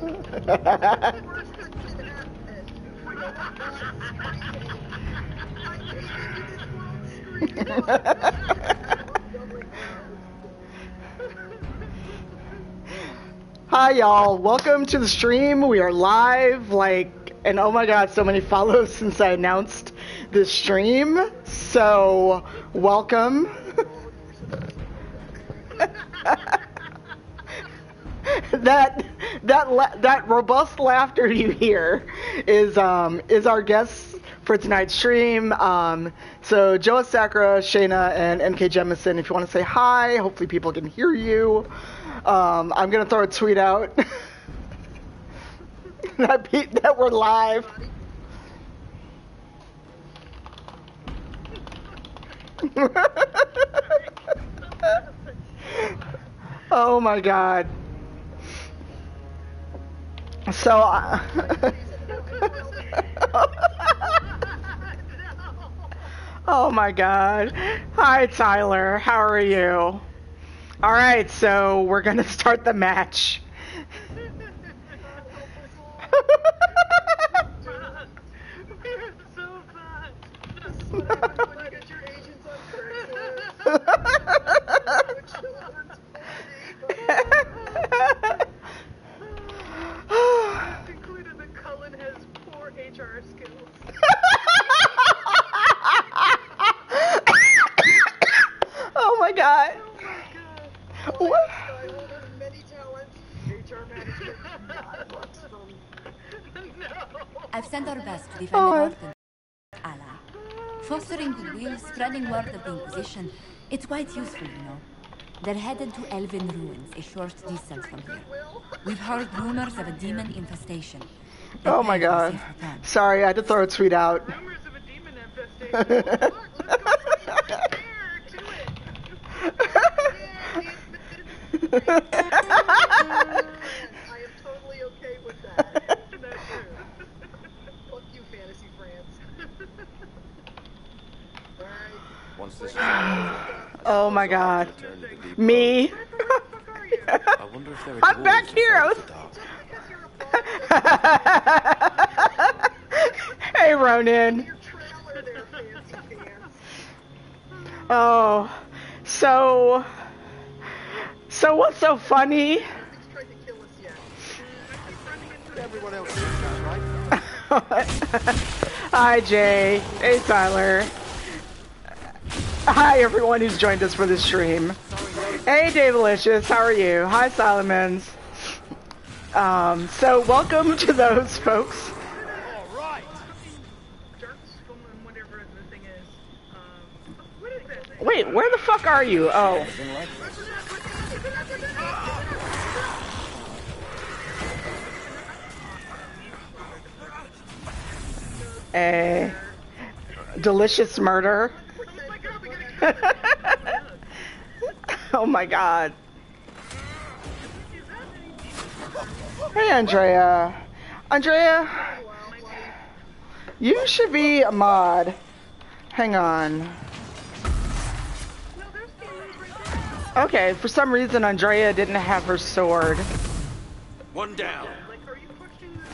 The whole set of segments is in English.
Hi, y'all. Welcome to the stream. We are live, like, and oh my god, so many follows since I announced the stream. So, welcome. that that la- that robust laughter you hear is um is our guest for tonight's stream. Um, so Joa Sakura, Shana, and NK Jemisin, if you want to say hi, hopefully people can hear you. Um, I'm gonna throw a tweet out that pe- that we're live. oh my god. So. Uh, oh my god. Hi, Tyler. How are you? Alright, so we're gonna start the match. concluded that Cullen has poor HR skills. Oh, oh my god. What? Many talents. HR management. I've sent our best to defend Oh. the North and Allah. Fostering goodwill, spreading word of the Inquisition, it's quite useful, you know. They're headed to Elven Ruins, a short distance from here. We've heard rumors of a demon infestation. They're Oh my planning for a god. Sorry, I had to throw a tweet out. Rumors of a demon infestation. Look, let's go straight there to it. I am totally okay with that. That's true. Fuck you, Fantasy France. Alright. Once this is over, oh my god. return to the deep Me. Where the fuck are you? I wonder if there are I'm back here. I inside was- the dark. Hey, Ronan. Oh, so. So what's so funny? Hi, Jay. Hey, Tyler. Hi, everyone who's joined us for the stream. Hey, Davelicious. How are you? Hi, Solomons. Um, so welcome to those folks. That thing? Wait, where the fuck are you? Oh, a delicious murder. Oh my god, we gotta my god. Hey, Andrea. Andrea, you should be a mod. Hang on. No, there's demons right there. Okay, for some reason, Andrea didn't have her sword. One down. Like, are you pushing this?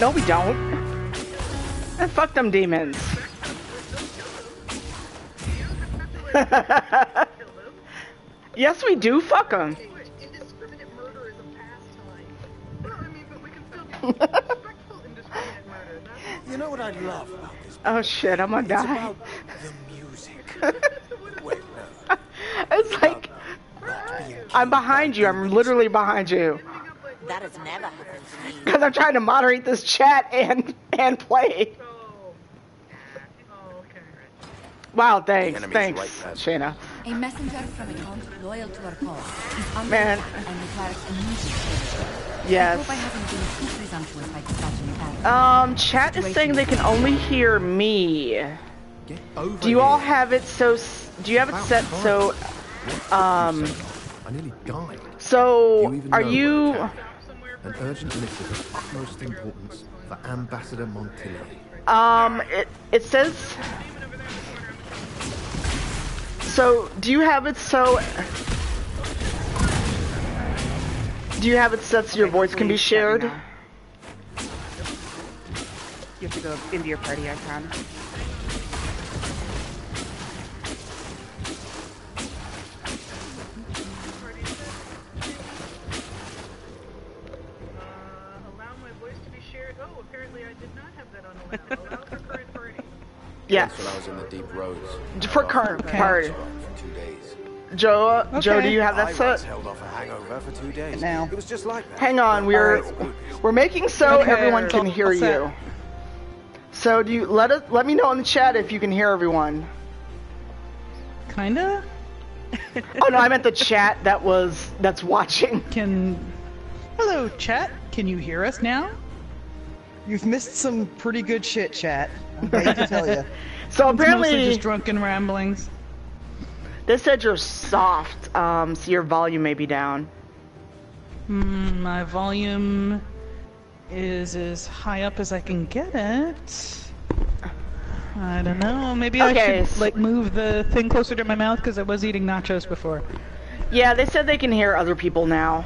No, we don't. And fuck them demons. yes, we do. Fuck them. Indiscriminate murder is a pastime. Well, I mean, but we can still do respectful indiscriminate murder. That's You know what I love about this? Oh shit, I'm gonna It's die. about the music. Wait, no. It's like I'm behind you. I'm literally behind you. That has never happened to me. Because I'm trying to moderate this chat and and play. oh. Oh, okay, right. Wow, thanks, enemy's thanks, right. Shana. A messenger from a count loyal to our cause is Man. attack and requires immediate aid. I Yes. hope I haven't been too presumptuous by dispatching it. Um, chat is saying they can only hear me. Get over Do you all have it so? s- Do you have it set so? Um, I nearly died. so are you? An urgent missive of utmost importance for Ambassador Montilyet. Um, it it says So, do you have it so? Do you have it set so your voice can be Please let me shared? You have to go into your party icon. Uh, allow my voice to be shared. Oh, apparently I did not have that on allow. Allow for current party. Yes. When I was in the deep roads. For current party. For two. Joe, uh, Joe, do you have that set? held off a hangover for two days. Now. It was just like that. Hang on, we're Alright, we're making so Okay, everyone can all hear set. you. So do you let us let me know in the chat if you can hear everyone. Kinda. Oh no, I meant the chat that was that's watching. Can. Hello, chat. Can you hear us now? You've missed some pretty good shit, chat. I hate to tell you. So It's mostly apparently just drunken ramblings. They said you're soft, um, so your volume may be down. Mm, my volume is as high up as I can get it. I don't know. Maybe Okay, I should like move the thing closer to my mouth because I was eating nachos before. Yeah, they said they can hear other people now.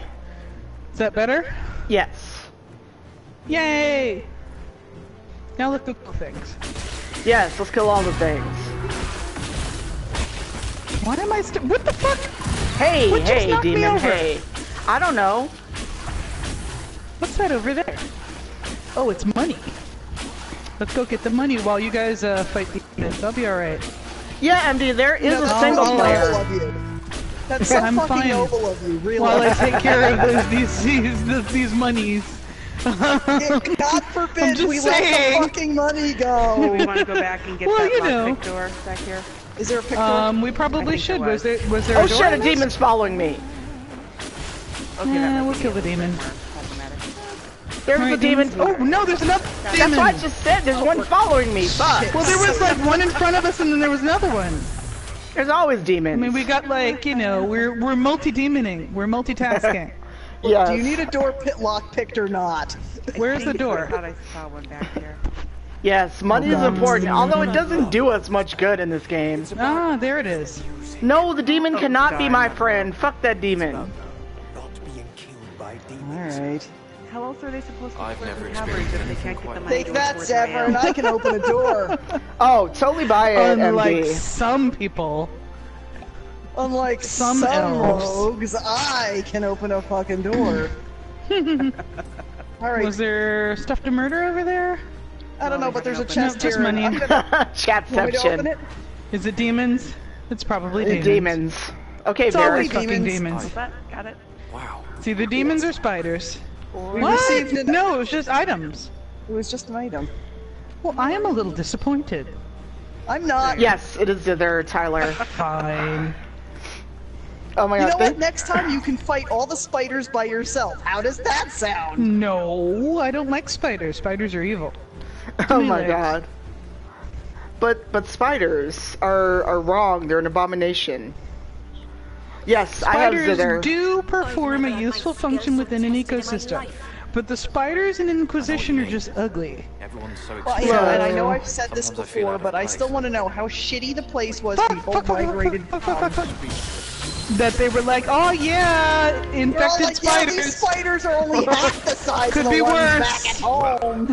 Is that better? Yes. Yay! Now let's cook things. Yes, let's kill all the things. Why am I st- What the fuck? Hey, What just hey, me demon, over? hey. I don't know. What's that over there? Oh, it's money. Let's go get the money while you guys uh, fight the demons. I'll be alright. Yeah, MD, there is a single so player. noble of you. That's so I'm fucking fine. noble of you, really. While I take care of those, these, these, these, these monies. God forbid we saying. let the fucking money Do go. we want to go back and get Well, that you know. door back here? Is there a picture? Um, we probably should. Was was. there, was there Oh a door shit, a demon's following me. Okay, Yeah, that we'll kill the demon. more problematic. There's Alright, a demon. Oh no, there's another That's demon. what I just said. There's one following me. Fuck. Well, there was like one in front of us, and then there was another one. There's always demons. I mean, we got like you know, we're we're multi-demoning, we're multitasking. yes. Do you need a door pit lock picked or not? Where's the door? I door? thought I saw one back here. Yes, money is important, although it doesn't do us much good in this game. Ah, there it is. No, the demon cannot be my friend. Fuck that demon. Not being killed by demons. Alright. How else are they supposed to I've never experienced if they can't get the quite money Take that, afford Severn. I can open a door. Oh, totally buy it, Unlike MD. some people. Unlike Some some, elves. rogues, I can open a fucking door. Alright, Was there stuff to murder over there? I don't know, but there's a No, chest just here. and money. I'm gonna, want me to Chatception. open it? Is it demons? It's probably demons. Demons. Okay, It's very. always Fucking demons. demons. Got it. Wow. See, the demons are spiders. We what? received an- No, it was just items. It was just an item. Well, I am a little disappointed. I'm not. Yes, it is there, Tyler. Fine. Oh my god. You know what? Next time you can fight all the spiders by yourself. How does that sound? No, I don't like spiders. Spiders are evil. oh my legs. god. But but spiders are are wrong. They're an abomination. Yes, I have Spiders Zither. do perform a useful function within an ecosystem, but the spiders in Inquisition are just ugly. Everyone's so Well, excited. yeah, and I know I've said this Sometimes I before, but I still want to know how shitty the place was Fuck, people fuck, migrated fuck, fuck, fuck, from. fuck. That they were like, oh yeah, infected like, yeah, spiders. these spiders are only half the size Could of the be ones worse. back at home.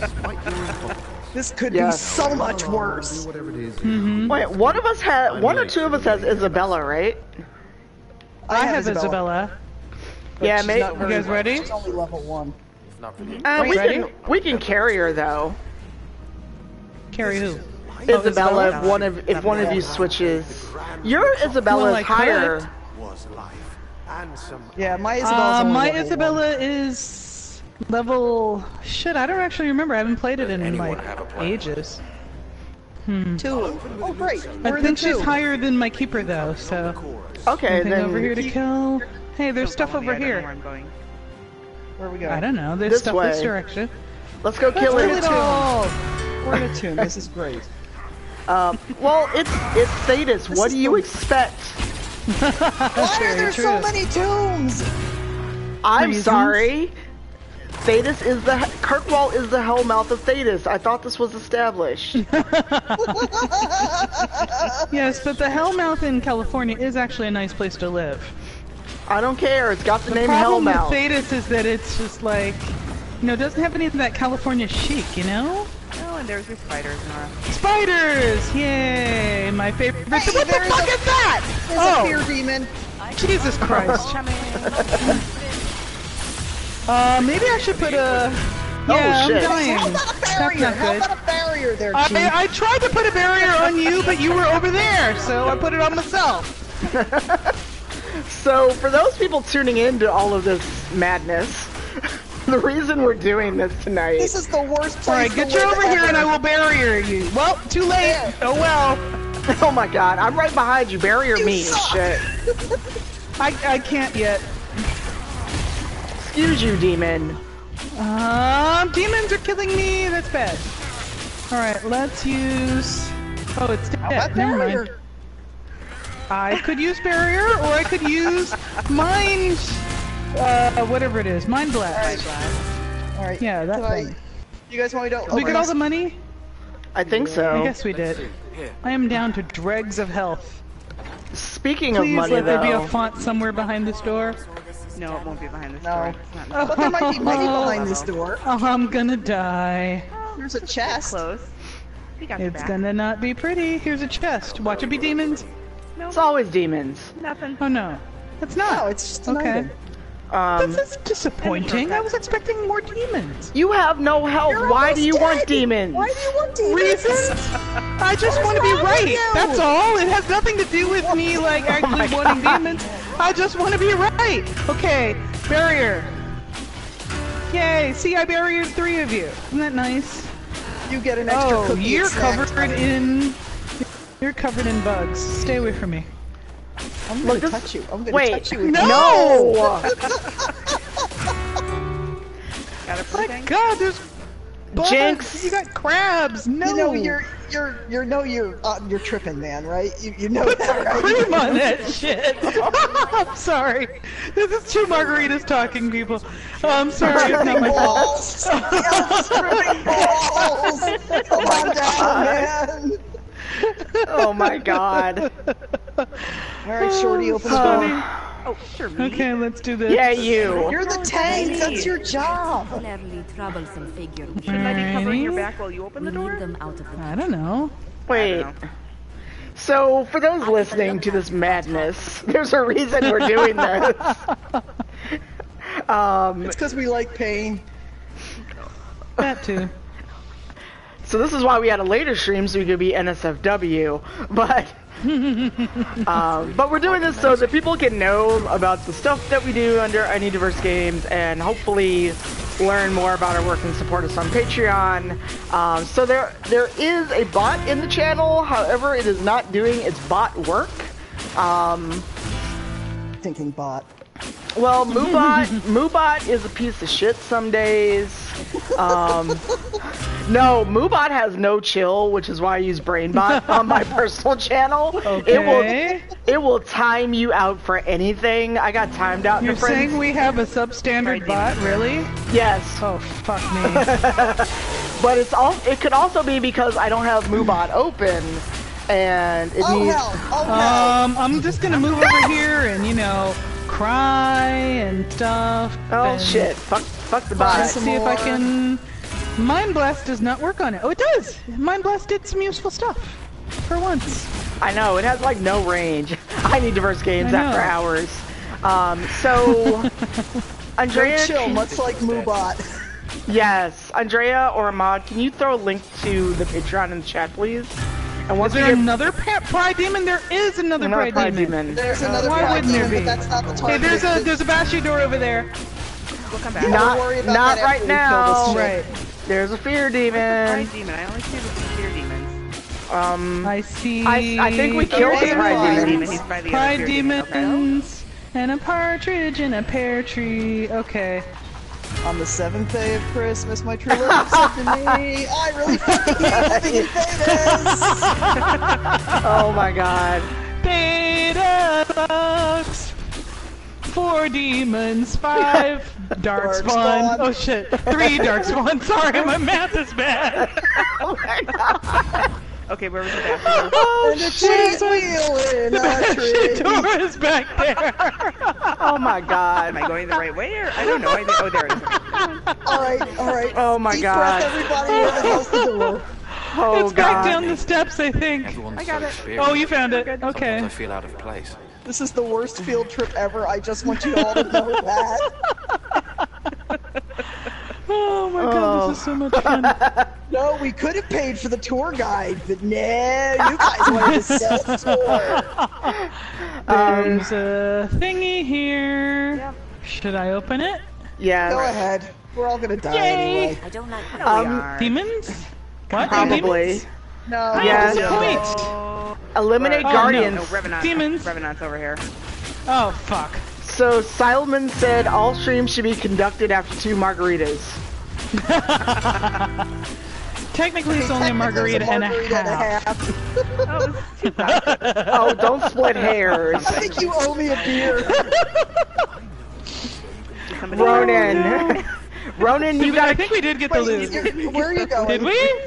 Despite your incompetence. This could Yes. be so much worse. Wait, one of us has one or two of us has Isabela, right? I have Isabela. but Yeah, she's you guys ready? She's only level one. If not for Uh, we Ready? can we can carry her though. Carry who? Isabela, Isabela? if one of if one of you switches, your Isabela Well, is I higher. was life. And some Yeah, my Isabela's Uh, my level Isabela is level. Shit, I don't actually remember. I haven't played it in like have a plan? ages. one. Two. Oh, great. I We're think she's higher than my keeper though. So Okay, anything then over here to kill. Hey, there's Don't stuff over I don't where here. I'm going. Where we go? I don't know. There's This stuff this direction. let's go kill We're in it. a tomb. We're in a tomb. This is great. Um, well, it's it's Sadist. What is do you expect? Why are very there so many tombs? I'm Reasons? sorry. Thedas is the Kirkwall is the hellmouth of Thedas. I thought this was established. Yes, but the Hellmouth in California is actually a nice place to live. I don't care. It's got the, The name problem Hellmouth. with Thedas is that it's just like, you know, it doesn't have any of that California chic, you know? Oh, and there's your spiders, Nora. Spiders! Yay! My favorite. what the fuck a- is that? There's oh, a fear demon. Jesus Christ. uh, maybe I should put a. Yeah, shit. I'm dying. How about a That's barrier? not How about a barrier there, Chief? I, I tried to put a barrier on you, but you were over there, so I put it on myself. So, for those people tuning in to all of this madness, the reason we're doing this tonight. This is the worst place All right, get you over here, and I will barrier you. Well, too late. There. Oh well. oh my god, I'm right behind you. Barrier You me. suck. Shit. I I can't yet. Excuse you, demon. Um, demons are killing me. That's bad. All right, let's use. Oh, it's dead. Never mind. I could use barrier, or I could use mind. Uh, whatever it is, mind blast. All right. Yeah, that can I- thing. You guys want me to? Did we get all the money? I think so. I guess we did. I am down to dregs of health. Speaking of Please money, let there be a font somewhere behind this door. No, it won't be behind this No. door. It's not But there might be money behind this door. Oh, I'm gonna die. There's a chest. close. We got your It's back. gonna not be pretty. Here's a chest. Watch it be demons. it's always demons. Nothing. Oh no, it's not. No, it's just okay. item. Um, This is disappointing. I was expecting more demons. you have no health. You're Why do almost you want demons? Why do you want demons? Reasons? I just want to be right. you? That's all. It has nothing to do with me like actually my wanting God. demons. I just want to be right. Okay, barrier. Yay! See, I barriered three of you. Isn't that nice? You get an extra Oh, cookie. you're covered time. in. You're covered in bugs. Stay away from me. I'm gonna Look, this- touch you. I'm gonna Wait, touch you. With No! Got everything? God, there's bugs. Jinx. You got crabs. No. You know you're you're you're no you're uh, you're tripping, man. Right? You you know Put that, some right? cream on that shit. I'm sorry. This is two margaritas talking, people. Oh, I'm sorry. It's not my fault. balls. Yes, tripping balls. Come on down, man. oh my god. All right, Shorty, open the door. Oh, sure. Okay, let's do this. yeah, you. You're the tank. That's your job. Clearly troublesome figure. Shouldn't I be covering your back while you open the door? them out of the I don't know. Wait. So, for those listening to this madness, there's a reason we're doing this. um, It's because we like pain. That too. so this is why we had a later stream so we could be NSFW, but um, but we're doing this so that people can know about the stuff that we do under I Need Diverse Games and hopefully learn more about our work and support us on Patreon. Um, so there there is a bot in the channel, however, it is not doing its bot work. Um, Thinking bot. Well, Moobot, Moobot is a piece of shit some days. Um, no, Moobot has no chill, which is why I use BrainBot on my personal channel. It Okay. will it will time you out for anything. I got timed out. You're to friends. saying we have a substandard bot, really? yes, Oh, fuck me. but it's all. It could also be because I don't have Moobot open, and it Oh needs. hell! Oh hell! um, I'm just gonna move over here and, you know, cry and stuff. Oh and shit! Fuck, fuck the Cry bot. some See if I can. Mind Blast does not work on it. Oh, it does! Mind Blast did some useful stuff. For once. I know it has like no range. I need diverse games after hours. Um, so Andrea, Go chill, can- much like Moobot. yes, Andrea or Ahmad, can you throw a link to the Patreon in the chat, please? And Is there get another pa- Pride Demon? There is another, another Pride, Pride Demon. demon. There's another Why Pride wouldn't there demon, be? but that's not the Hey, there's a there's a Bastion door over there. We'll come back. Not, worry about not that right after we kill now. this. Right. There's a fear demon. Pride demon. I only see the fear demons. Um, I see. I- I think we killed the Pride Pride demon. demon. He's by the other Pride fear demon. Okay. demons and a partridge in a pear tree. Okay. On the seventh day of Christmas, my true love said to me, I really fucking hate living in Vegas! oh my god. Beta bugs. four demons, five dark Dark spawn. spawn. Oh shit, three dark spawn. Sorry, my math is bad. Oh my god. Okay, where was the bathroom? Oh and a shit, cheese wheel in a tree. door is back there. Oh my god. Am I going the right way or I don't know. I think, oh, there it is. All right, all right. Oh my Deep God. breath, everybody. Where the hell's the door? Oh it's back down the steps, I think. Everyone's I got so it. experienced. Oh, you found it. Sometimes Okay. I feel out of place. This is the worst field trip ever. I just want you all to know that. Oh my god, this is so much fun. No, we could have paid for the tour guide, but no, you guys wanted to sell the tour. Um, There's a thingy here. Should I open it? yeah. Go ahead. We're all gonna die Yay. anyway. I don't like No, Um, we are. Demons? What? Probably. Demons? No. Yes. What's the point? Oh, Eliminate Oh, no. guardians. no, Revenant. Demons. Revenant's over here. Oh fuck. So Silman said all streams should be conducted after two margaritas. Technically, it's only a margarita, and a half. Oh, it's too bad. Oh, don't split hairs. I think you owe me a beer. Somebody- Ronan. Ronan, you we- I gotta think we did get the Wait, loot. where are you going? Did we?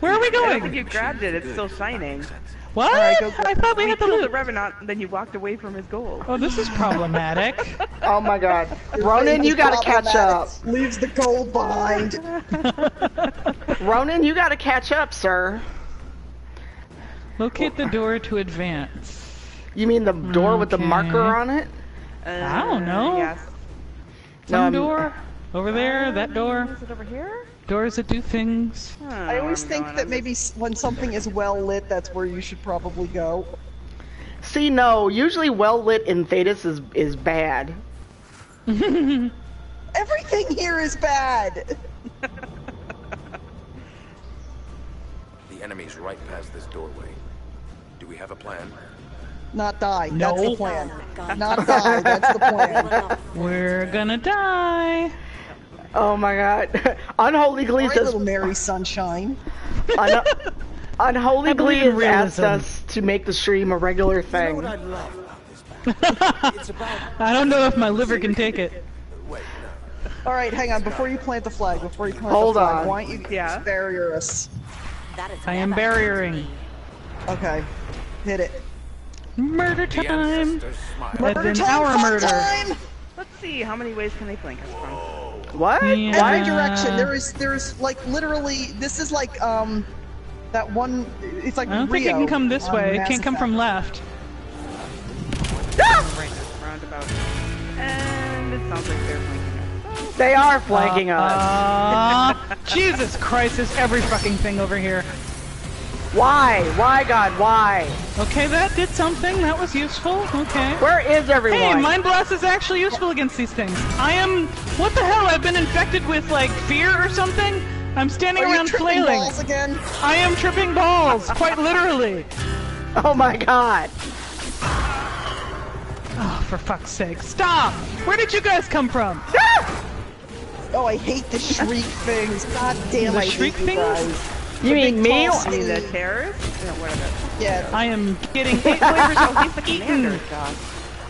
Where are we going? I don't think you grabbed it. It's still shining. What? Alright, go grab I thought we We had to killed the loot. Revenant, then you walked away from his goal. Oh, this is problematic. Oh my god. Your Ronan, you gotta catch up. Leaves the gold behind. Ronan, you gotta catch up, sir. Locate the door to advance. You mean the door with the marker on it? Uh, I don't know. Yes. Some Um, door. Over there, that door. Is it over here? Doors that do things. Huh, I always I'm think that maybe s- when something is well lit, that's where you should probably go. See, no. Usually, well lit in Thedas is is bad. Everything here is bad. The enemy's right past this doorway. Do we have a plan? Not die. That's the plan. Oh God. Not die. That's the plan. We're gonna die. Oh my god. Unholy Glee All right, says. little Mary Sunshine. Un- Unholy Glee has asked us to make the stream a regular You know thing. what I love about this match? it's about. I don't know if my liver can take it. All right, hang on. Before you plant the flag, before you plant Hold the flag, on. why don't you Yeah. barrier us? That is I am barriering. Okay, hit it. Murder time. ancestors Murder in time, our fun murder. time! Let's see, how many ways can they flank us from? What? Yeah. Every direction. There is, there is like literally. This is like um, that one. It's like I don't think it can come this way. It can't come from left. Right. And it sounds like they're flanking us. They are flanking us. Uh, Jesus Christ, there's every fucking thing over here. Why? Why, God? Why? Okay, that did something. That was useful. Okay. Where is everyone? Hey, Mind Blast is actually useful against these things. I am. What the hell? I've been infected with, like, fear or something? I'm standing Are you around tripping flailing. balls again? I am tripping balls, quite literally. Oh my God. Oh, for fuck's sake. Stop! Where did you guys come from? Oh, I hate the shriek things. God damn, The I shriek hate you things? guys. You mean me? tall I mean, the Steve. terrorists? Yeah, whatever. Yeah. I am getting eight flavors Oh, he's the commander, God.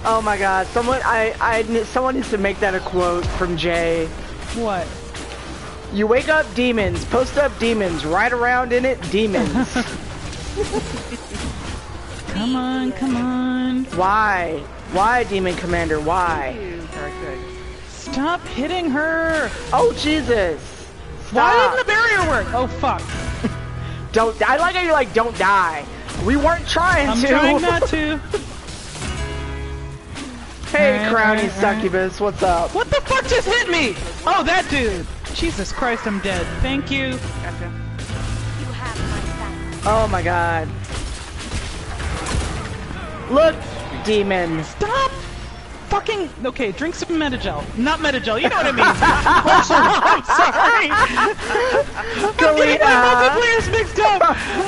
Oh my God. Someone, I, I, someone needs to make that a quote from Jay. What? You wake up demons, post up demons, ride around in it demons. Come on, come on. Why? Why, Demon Commander? Why? You are good. Stop hitting her! Oh Jesus! Why Stop. didn't the barrier work? Oh fuck. Don't. I like how you're like, don't die. We weren't trying I'm to. trying not to. hey, Alright, Crowny alright, Succubus, what's up? What the fuck just hit me? Oh, that dude. Jesus Christ, I'm dead. Thank you. Gotcha. You have my. Oh my God. Look, demon. Stop fucking. Okay, drink some medi-gel. Not Metagel, you know what I mean. I'm sorry. I'm getting my Galena. multiplayers uh, mixed up.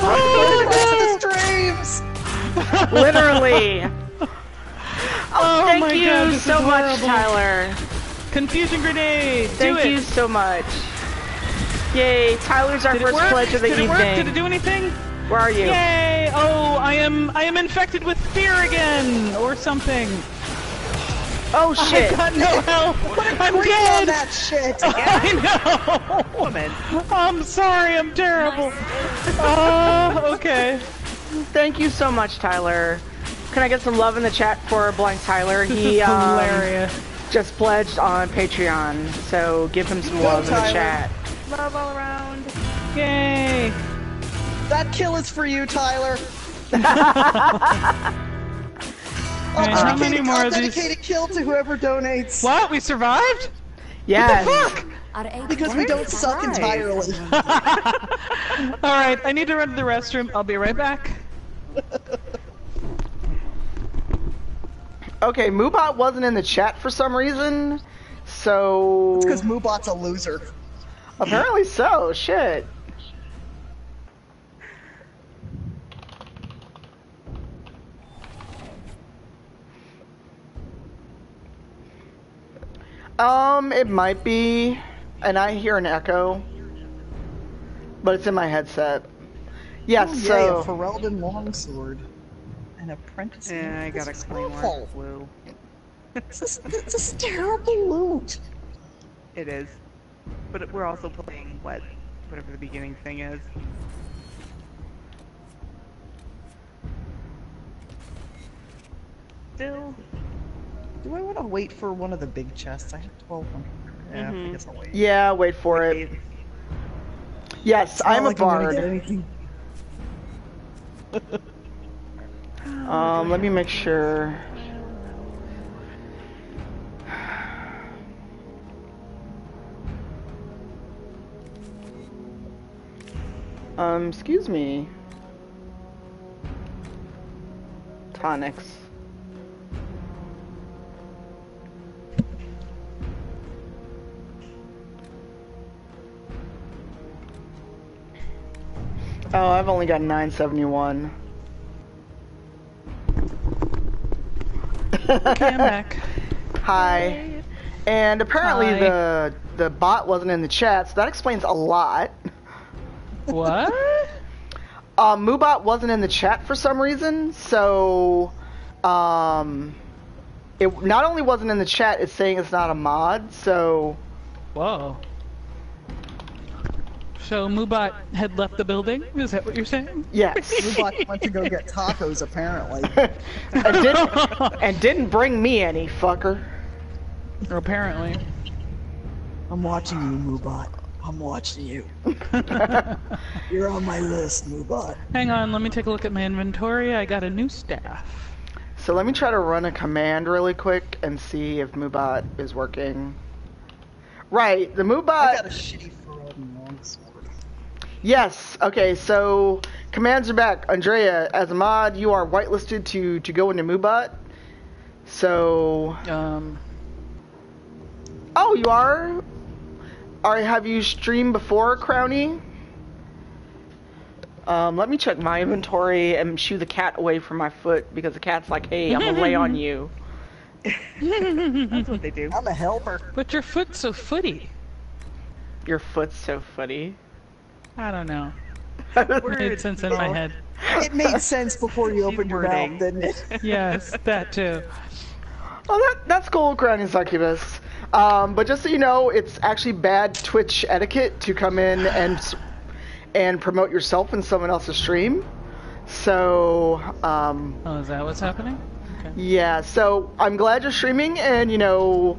Oh, the streams! Literally. Oh, Oh thank my you God, so much. Tyler. Confusion grenade. Thank you it. so much. Yay, Tyler's our Did first pledge of the Did it evening. work? Did it do anything? Where are you? Yay! Oh, I am I am infected with fear again or something. Oh shit! I got no help. I'm Breathe on dead. that shit! I know. Woman. I'm sorry. I'm terrible. Oh, okay. Thank you so much, Tyler. Can I get some love in the chat for Blind Tyler? He is um, hilarious. just pledged on Patreon, so give him some Go, love in the chat. Love all around. Yay. That kill is for you, Tyler. Alright, I'll how many more I'll of these? dedicate a kill to whoever donates. What? We survived? Yes. Our aid Because we don't suck entirely. All right. I need to run to the restroom. I'll be right back. Okay, Moobot wasn't in the chat for some reason, so It's because Moobot's a loser. apparently so. Shit. Um, it might be, and I hear an echo, but it's in my headset. Yes, Oh, so yay, a Ferelden longsword. An apprentice. Yeah, I This got a is claymore. awful. Blue. This is, this is terrible loot. It is. But we're also playing what? Whatever the beginning thing is. Still. Do I want to wait for one of the big chests? I have 1200. Yeah, I Mhm. guess I'll wait. yeah, wait for it. Yes, It's I'm a like I'm bard. Um, let me make sure. Um, excuse me. Tonics. Oh, I've only got 971. Okay, I'm back. Hi. And apparently Hi. the the bot wasn't in the chat, so that explains a lot. What? Um, Moobot wasn't in the chat for some reason, so um, it not only wasn't in the chat, it's saying it's not a mod. So Whoa. So Moobot had left the building? Is that what you're saying? yes, Moobot went to go get tacos, apparently. and didn't and didn't bring me any fucker. Or apparently. I'm watching you, Moobot. I'm watching you. You're on my list, Moobot. Hang on, let me take a look at my inventory. I got a new staff. So let me try to run a command really quick and see if Moobot is working. Right, the Moobot. I got a shitty Ferelden longsword. Yes. Okay. So commands are back. Andrea, as a mod, you are whitelisted to to go into Moobot. So, Um, oh, you are. Are have you streamed before, Crowny? Um, let me check my inventory and shoo the cat away from my foot because the cat's like, "Hey, I'm gonna lay on you." That's what they do. I'm a helper. but your foot's so footy. Your foot's so footy. I don't know. It made sense in my head. It made sense before you opened your mouth, didn't it? Yes, that too. Oh, that that's cool, Crowny Succubus. Um, but just so you know, it's actually bad Twitch etiquette to come in and and promote yourself in someone else's stream. So, um, Oh, is that what's happening? Okay. yeah. So I'm glad you're streaming, and you know,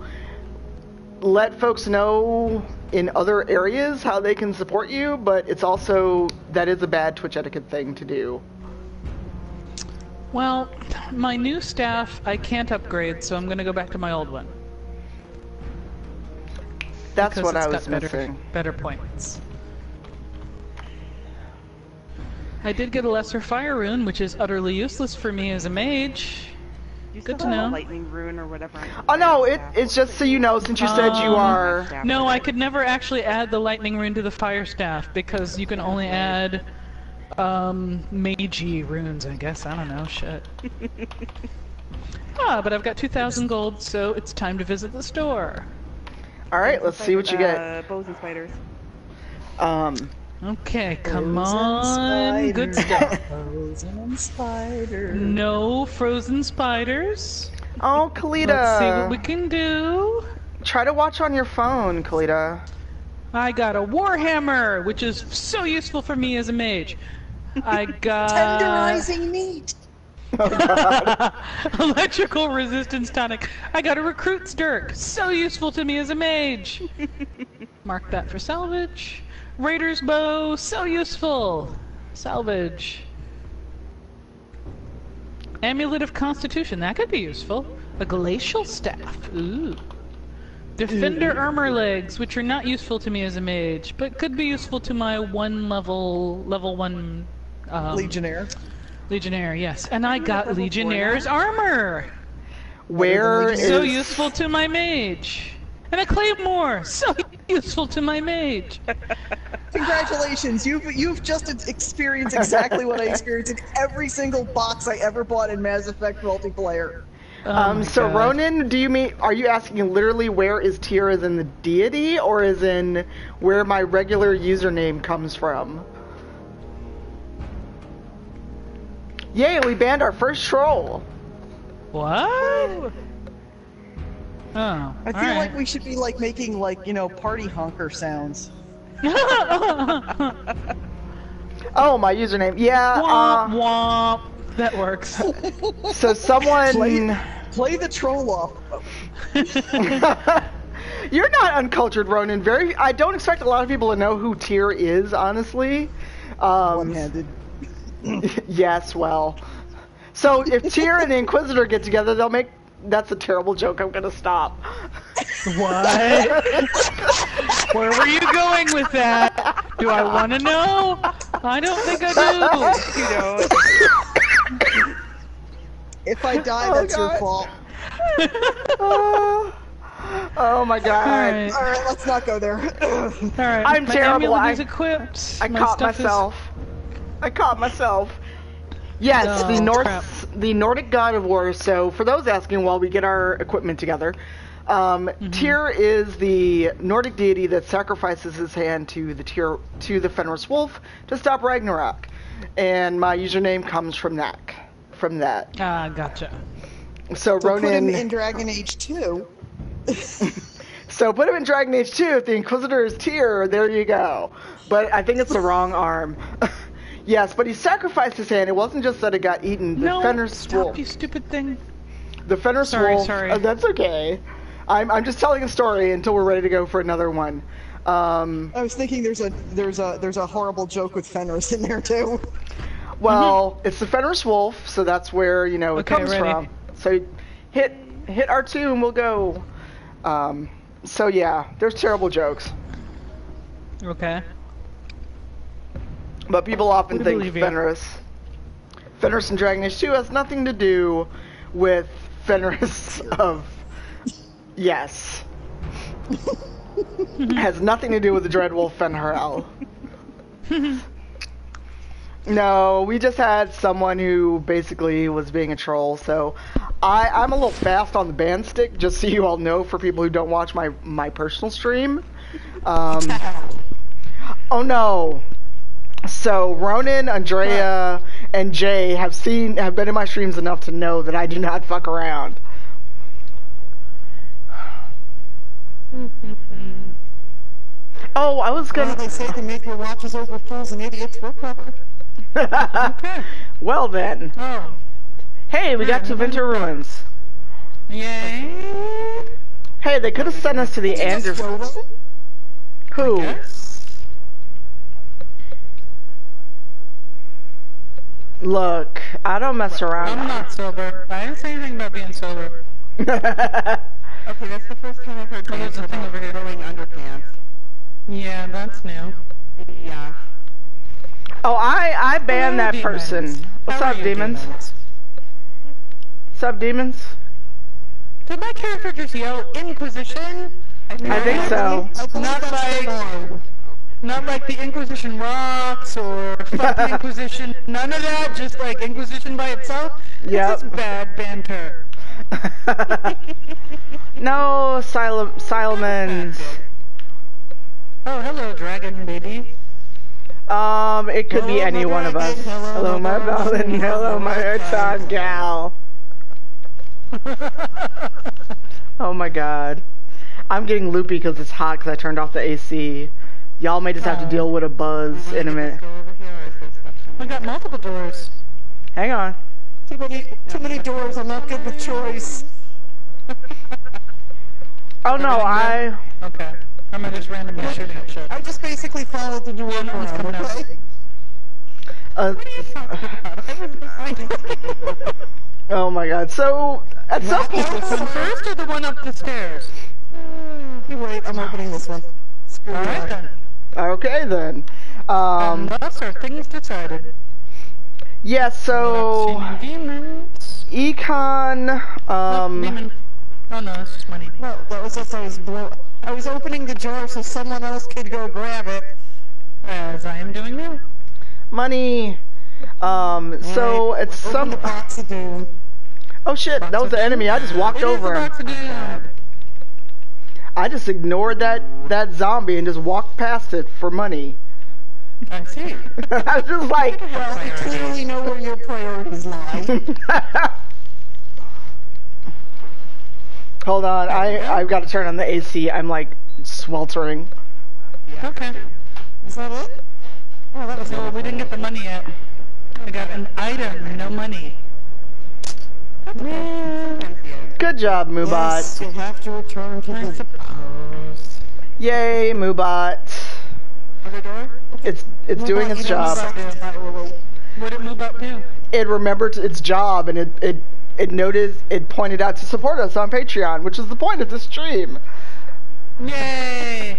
let folks know in other areas how they can support you. But it's also that is a bad Twitch etiquette thing to do. Well, my new staff I can't upgrade, so I'm gonna go back to my old one. That's because what I was better, missing. Better points. I did get a lesser fire rune, which is utterly useless for me as a mage. You Good still to have a know. lightning rune or whatever. Oh no, it, it's just so you know, since you said you Um, are. No, I could never actually add the lightning rune to the fire staff because you can only add um magey runes, I guess. I don't know, shit. ah, but I've got 2000 gold, so it's time to visit the store. All right, let's see what you get. Uh, bows and spiders. Um, Okay, come Frozen on. Good stuff. Frozen spiders. No frozen spiders. Oh, Let's see what we can do. Try to watch on your phone, Kalita. I got a Warhammer, which is so useful for me as a mage. I got Tenderizing meat. electrical resistance tonic. I got a recruit's dirk, so useful to me as a mage. Mark that for salvage. Raider's bow, so useful. Salvage. Amulet of Constitution, that could be useful. A glacial staff, ooh. Defender armor legs, which are not useful to me as a mage, but could be useful to my one level, level one um, Legionnaire. Legionnaire, yes. And I got Legionnaire's armor! Where is So useful to my mage! And a claymore! So useful to my mage! Congratulations, you've you've just experienced exactly what I experienced in every single box I ever bought in Mass Effect multiplayer. Oh Um, so God. Ronan, do you mean are you asking literally where is Tyr as in the deity, or is in where my regular username comes from? Yay, we banned our first troll. What? Oh. I feel like we should be like making like you know party honker sounds. Oh, my username. Yeah. womp Uh, womp. That works. so someone. Play, play the troll off. You're not uncultured, Ronan. Very. I don't expect a lot of people to know who Tyr is, honestly. Um, One-handed. yes, well. So if Tyr and the Inquisitor get together, they'll make. That's a terrible joke. I'm gonna stop. what? Where were you going with that? Do I want to know? I don't think I do. You know, If I die, Oh, that's your fault. oh, oh my god. Alright. All right, let's not go there. Alright. I'm my terrible, amulet I- is equipped. I my caught stuff is- myself. I caught myself. Yes, Oh, the North, crap. the Nordic god of war. So, for those asking, while we get our equipment together, um, Mm-hmm. Tyr is the Nordic deity that sacrifices his hand to the Tyr, to the Fenris wolf to stop Ragnarok, and my username comes from that. From that. Ah, gotcha. So, So put him in Dragon Age 2. So put him in Dragon Age 2. If the Inquisitor is Tyr, there you go. But I think it's the wrong arm. yes, but he sacrificed his hand. It wasn't just that it got eaten. The no, Fenris stop, wolf. you stupid thing. The Fenris Sorry, wolf. sorry. uh, that's okay. I'm I'm just telling a story until we're ready to go for another one. Um, I was thinking there's a there's a there's a horrible joke with Fenris in there too. well, it's the Fenris wolf, so that's where you know it Okay, comes ready. from. So hit hit R2 and we'll go. Um, so yeah, there's terrible jokes. Okay. But people often We think believe you. Fenris. Fenris in Dragon Age 2 has nothing to do with Fenris of. Yes. has nothing to do with the Dreadwolf Fenrir. no, we just had someone who basically was being a troll, so I, I'm a little fast on the band stick, just so you all know for people who don't watch my, my personal stream. Um, oh no, so Ronan, Andrea, and Jay have seen have been in my streams enough to know that I do not fuck around. oh, I was gonna. they say to make your watches over fools and idiots. We're covered. well then, Oh. hey, we got to Tevinter Ruins. Yay. Hey, they could have sent us to the Anders. Who? Look, I don't mess around. I'm not sober. I didn't say anything about being sober. okay, that's the first time I've heard Oh, there's a thing over here. throwing underpants. Yeah, that's new. Yeah. oh, I I banned Hello, that person. What's How up, you, demons? What's up, demons? Did my character just yell Inquisition? I think so. Not like, not like the Inquisition rocks or fuck the Inquisition. None of that. Just like Inquisition by itself. This bad banter. no, Sil- Silmans. Oh, hello, dragon baby. Um, it could be any one of us. Hello, Hello, my. Balin. Hello, my Hello, Ertan gal. Oh my god. I'm getting loopy because it's hot because I turned off the AC. Y'all may just have to deal with a buzz in a minute. Go over here. Or is there stuff down We got multiple doors. Hang on. Too many, too many doors. I'm not good with choice. Oh no, I. Okay. I'm I just randomly shooting at shit? I just basically followed the door Someone's around, coming out. okay? Uh, I was oh my god. So at some This point, one first or the one up the stairs? You wait, I'm opening this one. Screw Alright you. then. Okay then. And Um, thus are things decided. yeah. So Not seeing demons. econ. No, Um, demon. Oh no, it's just money. No, that was just I was blow. I was opening the jar so someone else could go grab it. As I am doing now. money. Um, so Right, it's open some. the box of doom. Oh shit, that was the enemy. I just walked It is over the him. Box of doom. I just ignored that that zombie and just walked past it for money. I see. I was just like, Well, I clearly know where your priorities lie. hold on. I I've got to turn on the AC. I'm like sweltering. Okay. Is that it? Oh, that was cool. we didn't get the money yet. We got an item, no money. Good job, Moobot. Yes, you'll have to return to I the. suppose. Yay, Moobot. Other door? It's it's doing its job. What did move up do? It remembered its job and it it it noticed it pointed out to support us on Patreon, which is the point of this stream. Yay!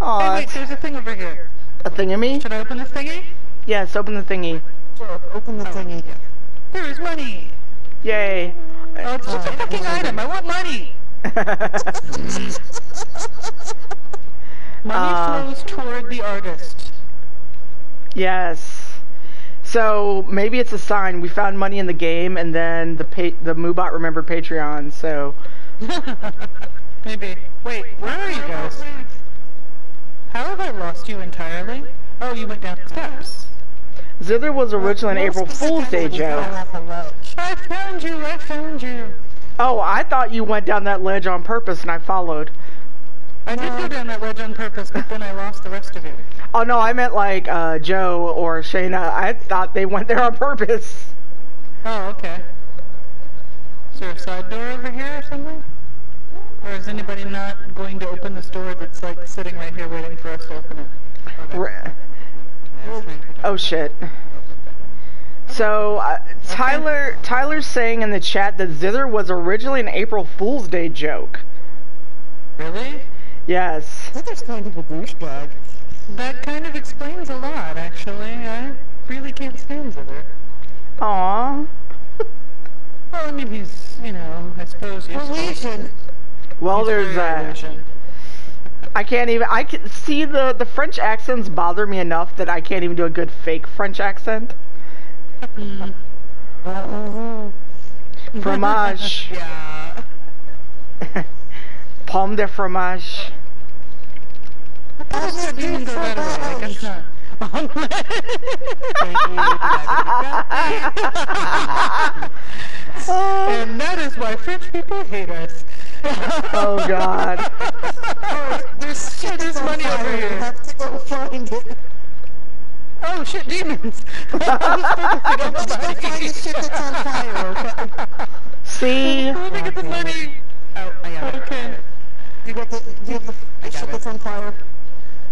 Aw, Hey, wait, there's a thing over here. a thingamie? Should I open this thingy? Yes, open the thingy. Sure, open the oh. thingy. There is money. Yay. Oh, it's just a fucking item. I want money. Money Uh, flows toward the artist. yes. So maybe it's a sign. We found money in the game, and then the pa- the Moobot remembered Patreon. So Maybe. Wait, where are you guys? How have I lost you entirely? Oh, you went down the steps. Zither was originally an April Fool's Day joke. I found you. I found you. Oh, I thought you went down that ledge on purpose, and I followed. I did go down that ledge on purpose, but then I lost the rest of you. Oh no, I meant like uh, Joe or Shayna. I thought they went there on purpose. Oh, okay. Is there a side door over here or something? Or is anybody not going to open this door that's like sitting right here waiting for us to open it? Re- Oh shit. So uh, Tyler Tyler's saying in the chat that Zither was originally an April Fool's Day joke. Really? Yes. That's kind of a douchebag. That kind of explains a lot, actually. I really can't stand Zither. Aww. Well, I mean, he's, you know, I suppose useful. Norwegian. Well, He's there's very that. Norwegian. I can't even. I can see the the French accents bother me enough that I can't even do a good fake French accent. Mm. Fromage. Yeah. Pomme de fromage. I said you go that way. I guess not. and that is why French people hate us. Oh God. There's shit There's money over here. You have to go find it. Oh shit, demons! I was focusing on the Go find the shit that's on fire, okay? See. Let me get the oh, money. Oh, I got it. Okay. You got the, you have the shit that's on fire.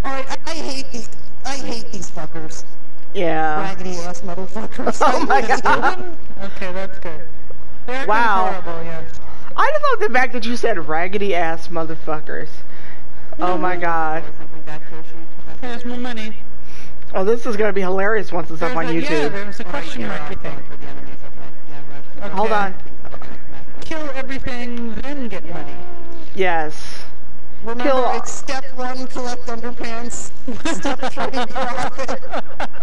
Alright, I, I hate these, I hate these fuckers. Yeah. Raggedy ass motherfuckers. Oh my God. Okay, that's good. They're Wow. horrible, yes. I just love the fact that you said raggedy ass motherfuckers. Oh my god. Something back here, should we put that- Here's my money. Oh, this is gonna be hilarious once it's up on a, Yeah, YouTube. there's a question mark I'll thing. go for the enemies, okay. Hold on. Kill everything, then get money. Yes. Remember, Kill- it's step one, collect underpants. Step three, profit.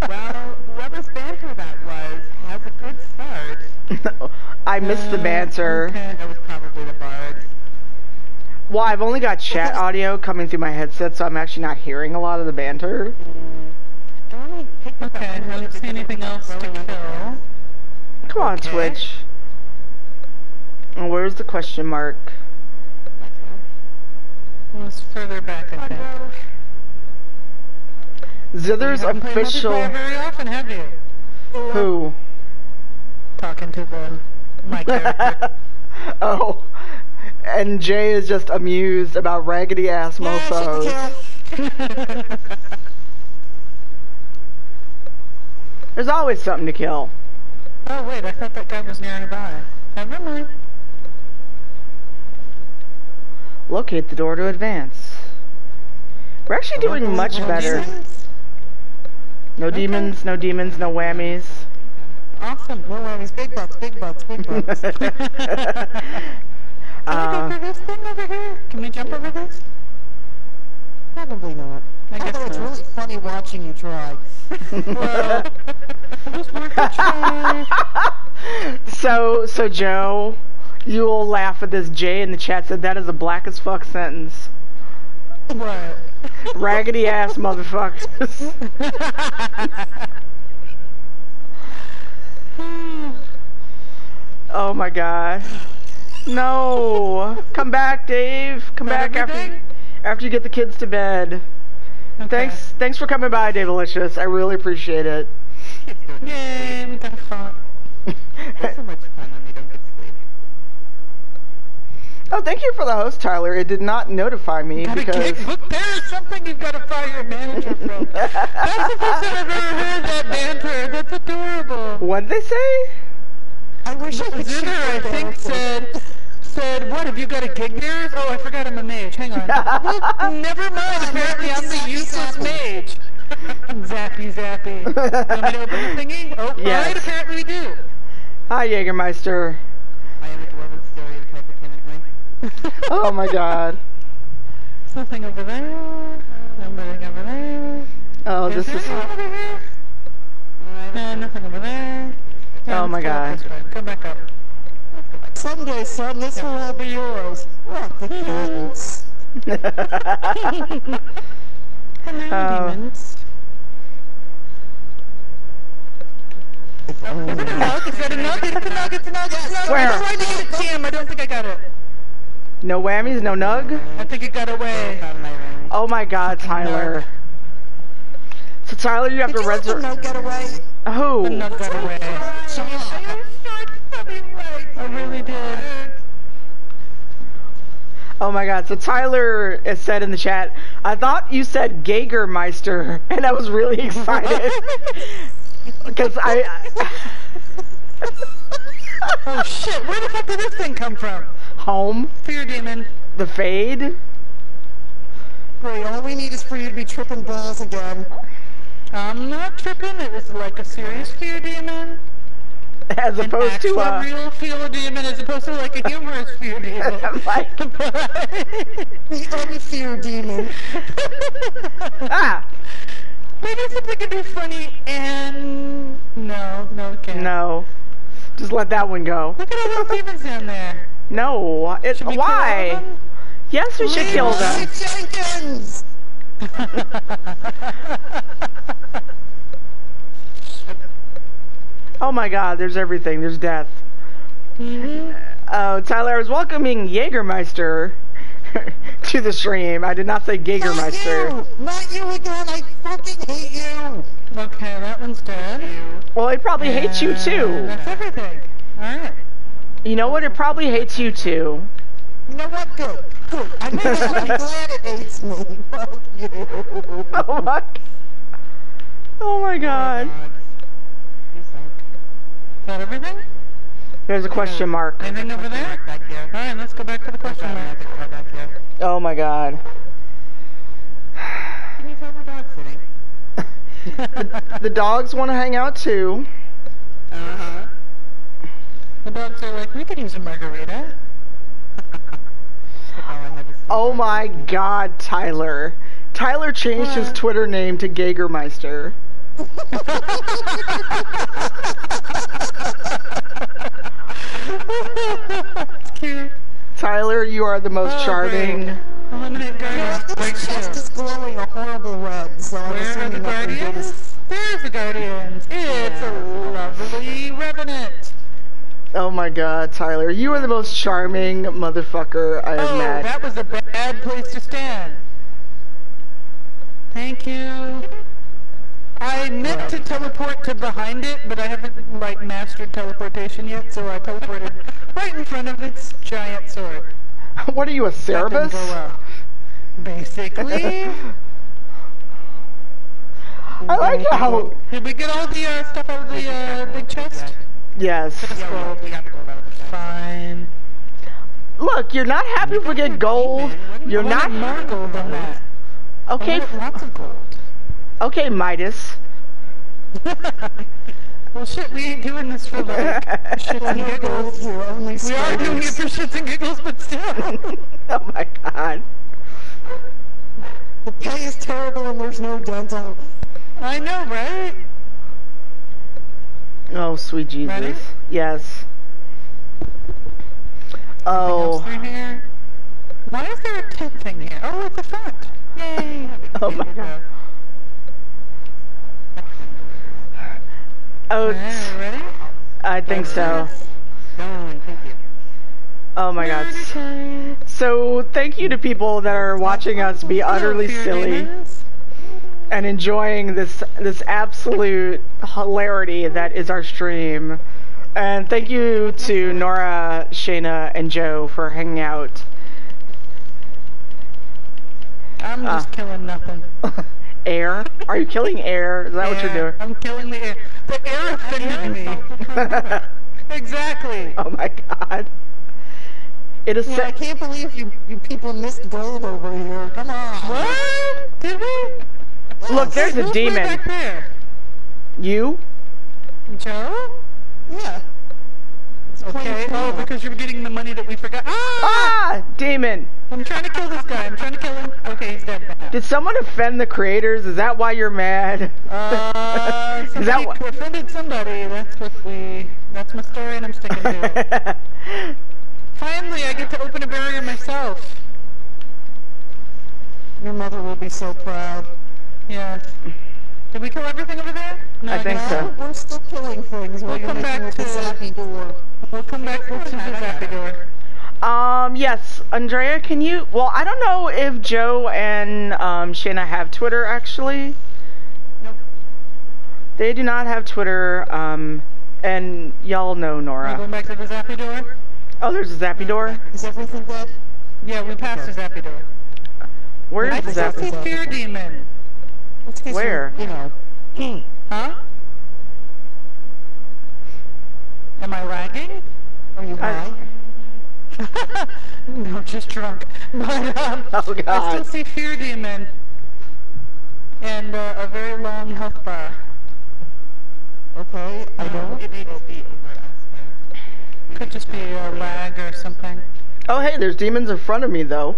Well, whoever's banter that was has a good start. I missed the Uh, banter. Okay. That was probably the bard. Well, I've only got chat audio coming through my headset, so I'm actually not hearing a lot of the banter. Don't we pick up Okay, that I don't see anything else to kill. Come on, Okay. Twitch. Where's the question mark? It was further back, I think. Zither's you official. very often, have you? Who? Talking to the my character. oh. And Jay is just amused about raggedy ass mofos. There's always something to kill. oh wait, I thought that guy was nearby. Never mind. Locate the door to advance. We're actually doing much better. No demons, no demons, no whammies. Awesome. No worries. Big bucks, big bucks, big bucks. Can we go uh, for this thing over here? Can we jump over this? Probably not. I guess Although it's not. really funny watching you try. Well, it was worth a try. so, so Joe, you will laugh at this. Jay in the chat said that is a black as fuck sentence. What? Raggedy ass motherfuckers. oh my god. No. Come back, Dave. Come Not back after everything? after you get the kids to bed. Okay. Thanks thanks for coming by, Dave Delicious. I really appreciate it. Yay, we got phone. so much fun when we don't get sleep. oh, thank you for the host, Tyler. It did not notify me because Look, there is something you've got to fire your manager from. That's the first time I've ever heard that banter. That's adorable. what'd they say? I wish I could Zither, I think, said, said, what, have you got a gig there? Oh, I forgot I'm a mage. Hang on. well, never mind. Apparently I'm the useless mage. zappy, zappy. Want me to open the thingy? Oh, Yes. right, apparently we do. Hi, Jägermeister. I am a dwarven stereotype apparently. Oh my god. There's nothing over there. Oh, uh, nothing over there. Oh, this there is. anything over here? No, nothing over there. Yeah, Oh my let's go God. Come back up. Someday, son, this will all be yours. What the kittens? Hello, Oh. Uh, demons. Is that a nug? Is that a nug? It's a nug, it's a nug, it's a nug. Where? I tried to get it. Damn, I don't think I got it. no whammies, no nug? I think it got away. Oh my god, Tyler. So Tyler, you have Did to you let the resurrect. note get away? The Who? nug got away. I really did. Oh my god. So Tyler said in the chat, I thought you said Gagermeister, and I was really excited because I. Oh shit, where the fuck did this thing come from? Home, Fear demon. the fade. Great, all we need is for you to be tripping balls again. I'm not tripping, it was like a serious fear demon. As An opposed to a real fear demon as opposed to like a humorous fear demon. like The unfear demon. ah Maybe something could be funny and no, no it can't. no, just let that one go. Look at all those demons down there. No, it, Should we kill why? Yes, we should kill them. Oh my God, there's everything. There's death. Mhm. Uh, Tyler, I was welcoming Jägermeister to the stream. I did not say Not Jägermeister. you! Not you again! I fucking hate you! Okay, that one's dead. Well, it probably hates you too. That's everything. Alright. You know what? It probably hates you too. You know what? Go. Go. I'm glad, I'm glad it hates me. Fuck you. Oh my. Oh my God. Is that everything? There's a question mark. Anything over there? Back here. Alright, let's go back to the question mark. Right back here. Oh my God. Can you tell where dog's sitting? The dogs want to hang out too. Uh-huh. The dogs are like, we could use a margarita. Oh my God, Tyler. Tyler changed his Twitter name to Gagermeister. it's cute. Tyler, you are the most Oh, charming. great. Eliminate guardians. This chest here. is glowing a horrible red, so I'm Where are the assuming nothing good guardians? There's the guardians. It's a lovely revenant. Oh my my god, Tyler, you are the most charming motherfucker I have Oh, met. that was a bad place to stand. Thank you. I meant to teleport to behind it, but I haven't like mastered teleportation yet, so I teleported right in front of its giant sword. What are you, a That didn't Cerebus? well. Basically. I like how. Did we get all the uh, stuff out of the uh, big chest? Yes. Scroll. Fine. Look, you're not happy if we get gold. You're not. more gold than that. Okay, lots of gold. Okay, Midas. well, shit, we ain't doing this for like shits and giggles. Here, only We are doing it for spiders. shits and giggles, but still. oh my god. The pay is terrible and there's no dental. I know, right? Oh, sweet Jesus. Ready? Yes. Oh. Anything else oh. through here? Why is there a tent thing here? Oh, at the front. Yay. Oh my God. Oh, ready? I think so. Oh my god. So, thank you to people that are watching us be utterly silly and enjoying this this absolute hilarity that is our stream. And thank you to Nora, Shayna, and Joe for hanging out. I'm just Ah. killing nothing. Air? Are you killing air? Is that what you're doing? I'm killing the air. The air offended me. exactly. oh my god. It is. Yeah, I can't believe you, you people missed gold over here. Come on. What? Did we? Look, there's a demon. there? You? Joe? Yeah. Okay. Oh, because you're getting the money that we forgot. Ah! Ah! Demon! I'm trying to kill this guy. I'm trying to kill him. Okay, he's dead now. Did someone offend the creators? Is that why you're mad? Uh, Is that somebody wh- offended somebody. That's what we. That's my story, and I'm sticking to it. Finally, I get to open a barrier myself. Your mother will be so proud. Yeah. Did we kill everything over there? No, I think guess so. We're still killing things We'll come back with the to- zappy door. We'll come back to the zappy door. um, yes, Andrea, can you? Well, I don't know if Joe and um, Shayna have Twitter actually. Nope. They do not have Twitter. Um, and y'all know We're Nora. going back to the zappy door? Oh, there's a Zappy door. Is everything dead? Yeah, we passed the zappy door. Where's I the still see Fear Demon. Let's get some, Where? You know. hmm. Huh? Am I lagging? Are you high? no, just drunk. But um, Oh I still see Fear Demon and uh, a very long health bar. Okay, I don't. It needs to be over elsewhere. Could just be a lag or something. Oh, hey, there's demons in front of me though.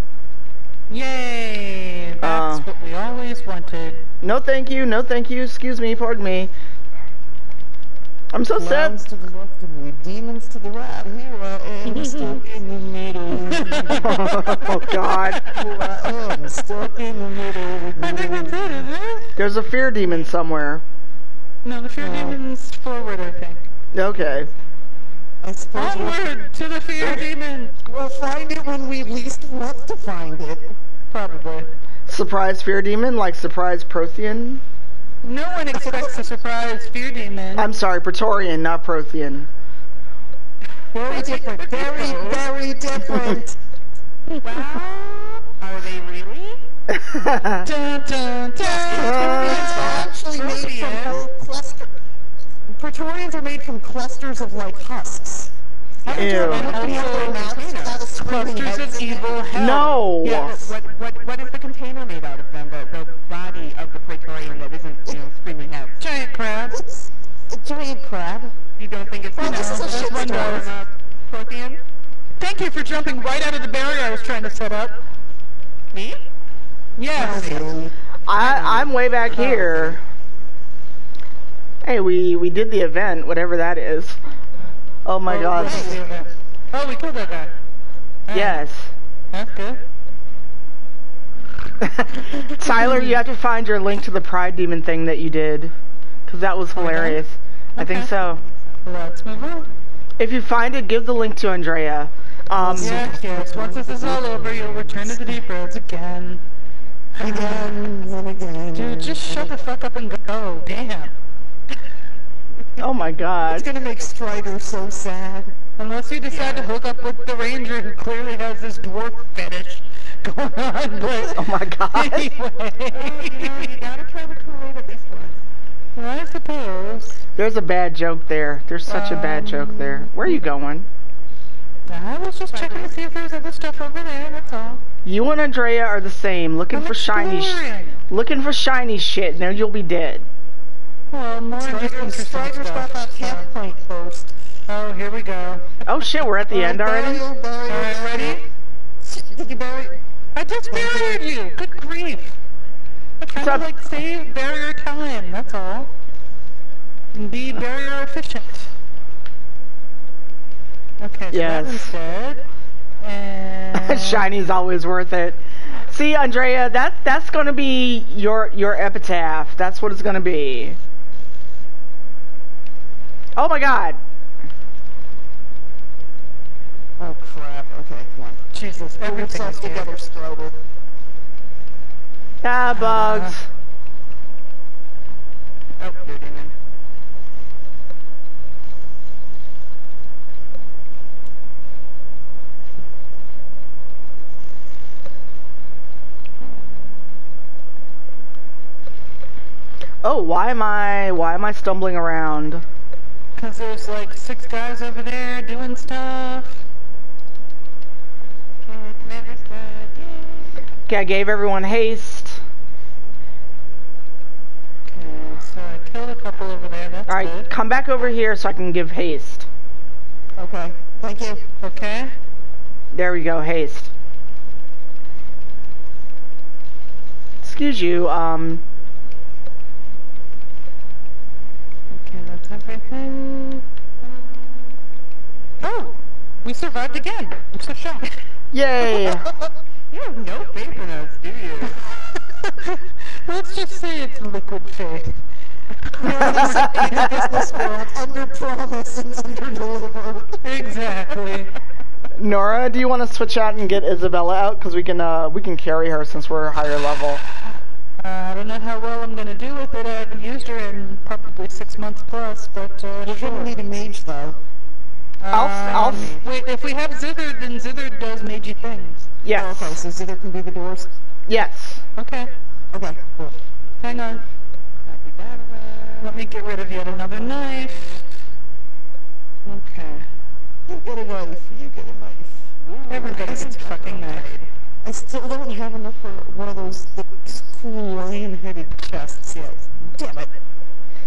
Yay! That's Uh. what we always wanted. No, thank you. No, thank you. Excuse me. Pardon me. I'm so sad. To the left of me, demons to the right. Here I am, stuck in the middle. oh God. Here I am, stuck in the middle I think that's it, isn't it? There's a fear demon somewhere. No, the Fear Demon's forward, I think. Okay. I suppose Onward to the Fear Demon! we'll find it when we least want to find it. Probably. Surprise fear demon, like surprise Prothean. No one expects a surprise Fear Demon. I'm sorry, Praetorian, not Prothean. Very different. Very, very different. Wow. Are they really? Dun, dun, dun. Praetorians are actually made from cluster. Praetorians are made from clusters of like husks. Haven't Ew. ever looked at their mouths without a screaming Clusters head? of evil hell. no. Yes. What, what, what is the container made out of them? The, the body of the Praetorian that isn't, you know, screaming out. Giant crab. It's a giant crab. You don't think it's, Well, you this is a this shit one story. from, uh, Prothean? Thank you for jumping right out of the barrier I was trying to set up. Me? Yes. I I'm way back here. Hey, we we did the event, whatever that is. Oh my God. Oh, we killed that guy. Yes. That's good. Tyler, you have to find your link to the Pride Demon thing that you did, because that was hilarious. I think so. Let's move on. If you find it, give the link to Andrea. Um, Yes, yes. Once this is all over, you'll return to the deep roads again. Again and again. Dude, just shut the fuck up and go. Damn. Oh my god. It's gonna make Strider so sad. Unless you decide to hook up with the ranger who clearly has this dwarf fetish going on, but Oh my god. anyway. Uh, you gotta try the Kool-Aid at least once. I suppose. There's a bad joke there. There's such a bad um, joke there. Where are you going? I was just checking to see if there's other stuff over there, that's all. You and Andrea are the same, looking I'm for shiny, sh- looking for shiny shit. and Then you'll be dead. Well, more just Strider, interesting Strider's got that stuff. half point first. Oh, here we go. Oh shit, we're at the end already. Burial, burial. Alright, ready? Did you bury? I just buried you! Good grief! I'm trying What's to, like, save barrier time, that's all. And be barrier efficient. Okay, so Yes. that one's dead. And... Shiny's always worth it. See, Andrea, that that's gonna be your your epitaph. That's what it's gonna be. Oh my god. Oh crap. Okay, come on. Jesus, Pull everything is here. together, Strider. Ah, bugs. Oh, good evening. Oh, why am I why am I stumbling around? Because there's like six guys over there doing stuff. Okay, I gave everyone haste. Okay, so I killed a couple over there, that's All right, good. come back over here so I can give haste. Okay. Thank you. Okay. There we go, haste. Excuse you, um, Okay, that's everything. Oh! We survived again! I'm so shocked. yay! You have no faith in us, do you? Let's just say it's liquid faith. business world, under promise and under deliver. Exactly. Nora, do you want to switch out and get Isabela out? Because we can, uh, we can carry her since we're higher level. Uh, I don't know how well I'm gonna do with it. I haven't used her in probably six months plus, but uh, You're sure. gonna need a mage though. I'll- I'll- Um, wait, if we have Zither, then Zither does magey things. Yes. Oh, okay, so Zither can be the doors. Yes. Okay, Okay, cool. hang on. Let me get rid of yet another knife. Okay. You get a knife. You get a knife. Everybody gets a fucking knife. I still don't have enough for one of those those cool lion-headed chests yet. Damn it.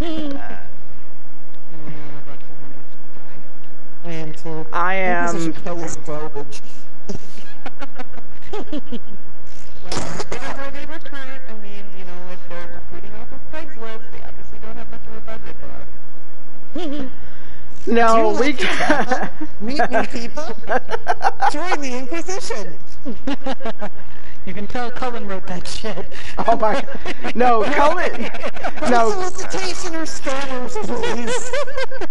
Uh, I am too. I am kill is garbage. Whenever they recruit, I mean, you know, if they're recruiting off of Craigslist, they obviously don't have much of a budget for it. No, Do we you like can. Meet new people. Join the Inquisition. You can tell Cullen wrote that shit. oh my. No, Cullen. No. Solicitation or scammers, please.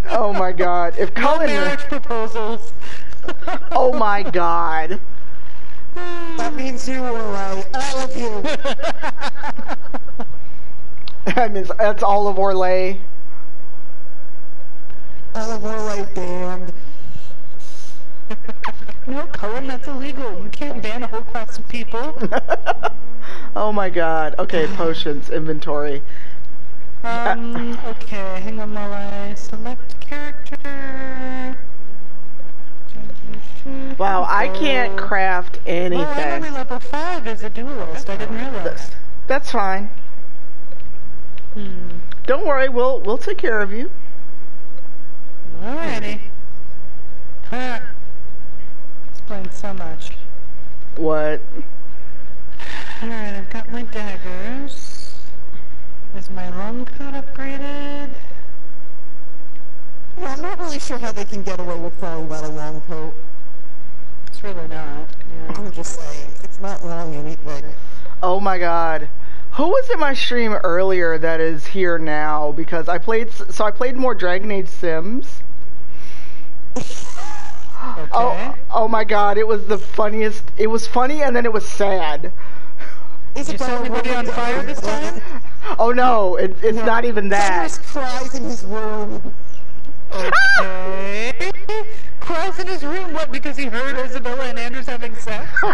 Oh my God. If No Cullen. marriage proposals. Oh my God. that means you were right. I love you. I mean, that's all of Orlais. Orlais banned. No, Cullen, that's illegal. You can't ban a whole class of people. Oh my God. Okay, potions inventory. Um, okay, hang on while I select character. Wow, I can't craft anything. Oh, I'm only level 5 as a duelist. I didn't realize. That's fine. Hmm. Don't worry, we'll we'll take care of you. Alrighty. Huh. Explains so much. What? Alright, I've got my daggers. Is my long coat upgraded? Yeah, I'm not really sure how they can get away with throwing that a long coat. It's really not. Yeah. I'm just saying, it's not long anything. Oh my God. Who was in my stream earlier that is here now? Because I played, so I played more Dragon Age Sims. Oh, oh my god, it was the funniest. It was funny and then it was sad. Did you set anybody on fire this time? Oh no, it, it's not even that. Fenris cries in his room. Okay. Cries in his room, what, because he heard Isabela and Anders having sex? While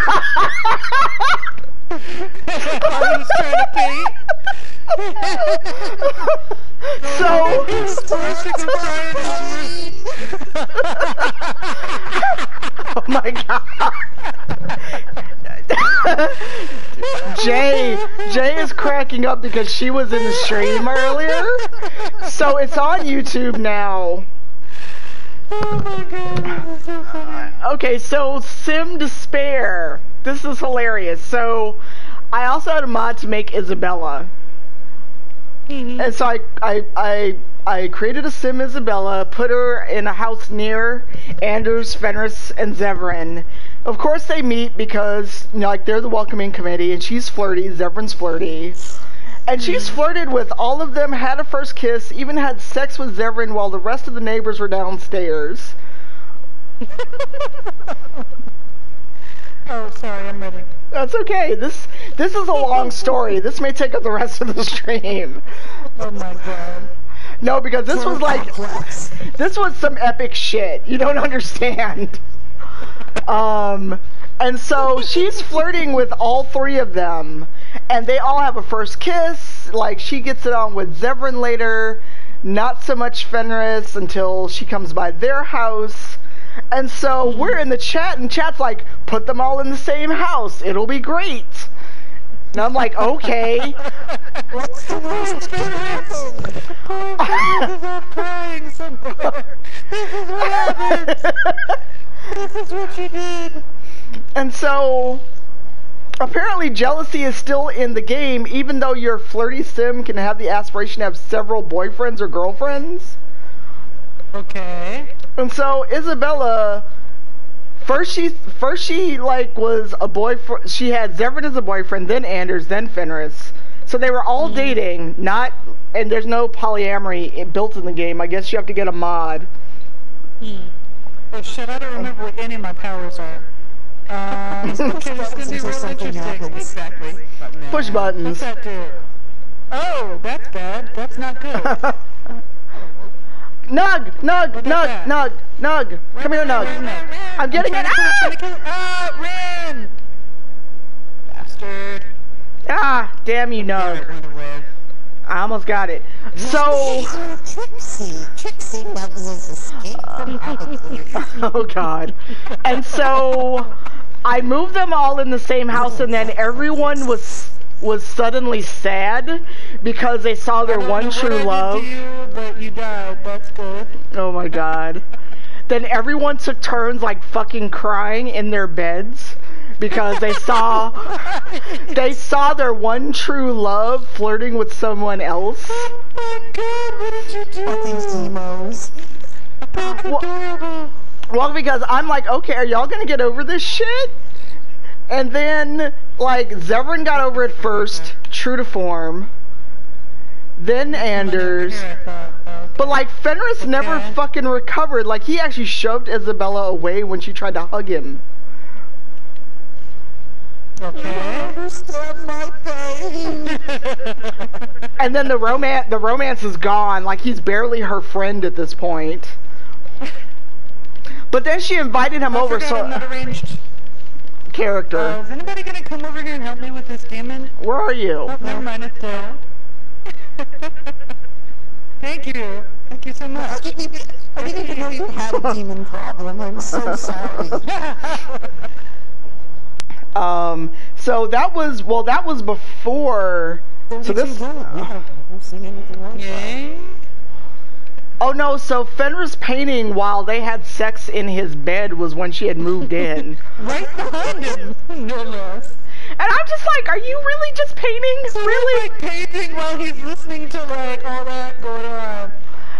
he was trying to paint? So, Forcing him to cry in his room. oh my god. Jay, Jay is cracking up because she was in the stream earlier. So it's on YouTube now. Oh my god, so. Okay, so Sim Despair. This is hilarious. So I also had a mod to make Isabela. Mm-hmm. And so I, I, I, I created a sim Isabela, put her in a house near Anders, Fenris, and Zevran. Of course they meet because, you know, like, they're the welcoming committee, and she's flirty, Zevran's flirty. And she's hmm. flirted with all of them, had a first kiss, even had sex with Zevran while the rest of the neighbors were downstairs. Oh, sorry, I'm ready. That's okay. This this is a long story. This may take up the rest of the stream. Oh my god. No, because this was like this was some epic shit. You don't understand. Um and so she's flirting with all three of them and they all have a first kiss. Like she gets it on with Zevran later, not so much Fenris until she comes by their house. And so we're in the chat and chat's like, put them all in the same house. It'll be great. And I'm like, okay. What's the worst that happened? Oh, this is all crying somewhere. This is what happened. This is what she did. And so apparently jealousy is still in the game, even though your flirty sim can have the aspiration to have several boyfriends or girlfriends. Okay. And so Isabela first she first she like was a boyfriend she had Zevran as a boyfriend, then Anders, then Fenris. So they were all hmm. dating, not and there's no polyamory built in the game. I guess you have to get a mod. Hmm. Oh shit, I don't um, remember what any of my powers are. Um, okay, this is gonna be real something interesting. happens. Exactly. Push buttons. What's that do? Oh, that's bad. That's not good. Nug, Nug, What is Nug. Nug, Nug. Come here, Nug. I'm getting it. trying to kill- Ah! trying to kill- Ah, ran! Bastard. Ah, damn you, Nug. I almost got it. So, Trixie. Trixie loves his escape from alligators. oh god. And so, I moved them all in the same house, and then everyone was was suddenly sad because they saw their I don't one know what I true did love. To you, but you died. That's good. Oh my god. Then everyone took turns like fucking crying in their beds because they saw they saw their one true love flirting with someone else. Oh my god, what did you do? Fucking emos. That's Wha- adorable. Well, because I'm like, okay, are y'all gonna get over this shit? And then, like, Zevran got over it first, true to form. Then Anders. Here, okay. But, like, Fenris never fucking recovered. Like, he actually shoved Isabela away when she tried to hug him. Okay. Understand my pain. And then the romance, the romance is gone. Like, he's barely her friend at this point. But then she invited him I over, forgot I'm so arranged. Character. Uh, is anybody gonna come over here and help me with this demon? Where are you? Oh, never mind, it's there. Thank you. Thank you so I much. didn't even, I didn't even know you had a demon problem. I'm so sorry. Um, so that was well, that was before. So this. I haven't seen anything like that. Yay. Oh no! So Fenris painting while they had sex in his bed was when she had moved in, Right behind him, oh, no less. and I'm just like, "Are you really just painting? So really?" he's like painting while he's listening to like all that going on.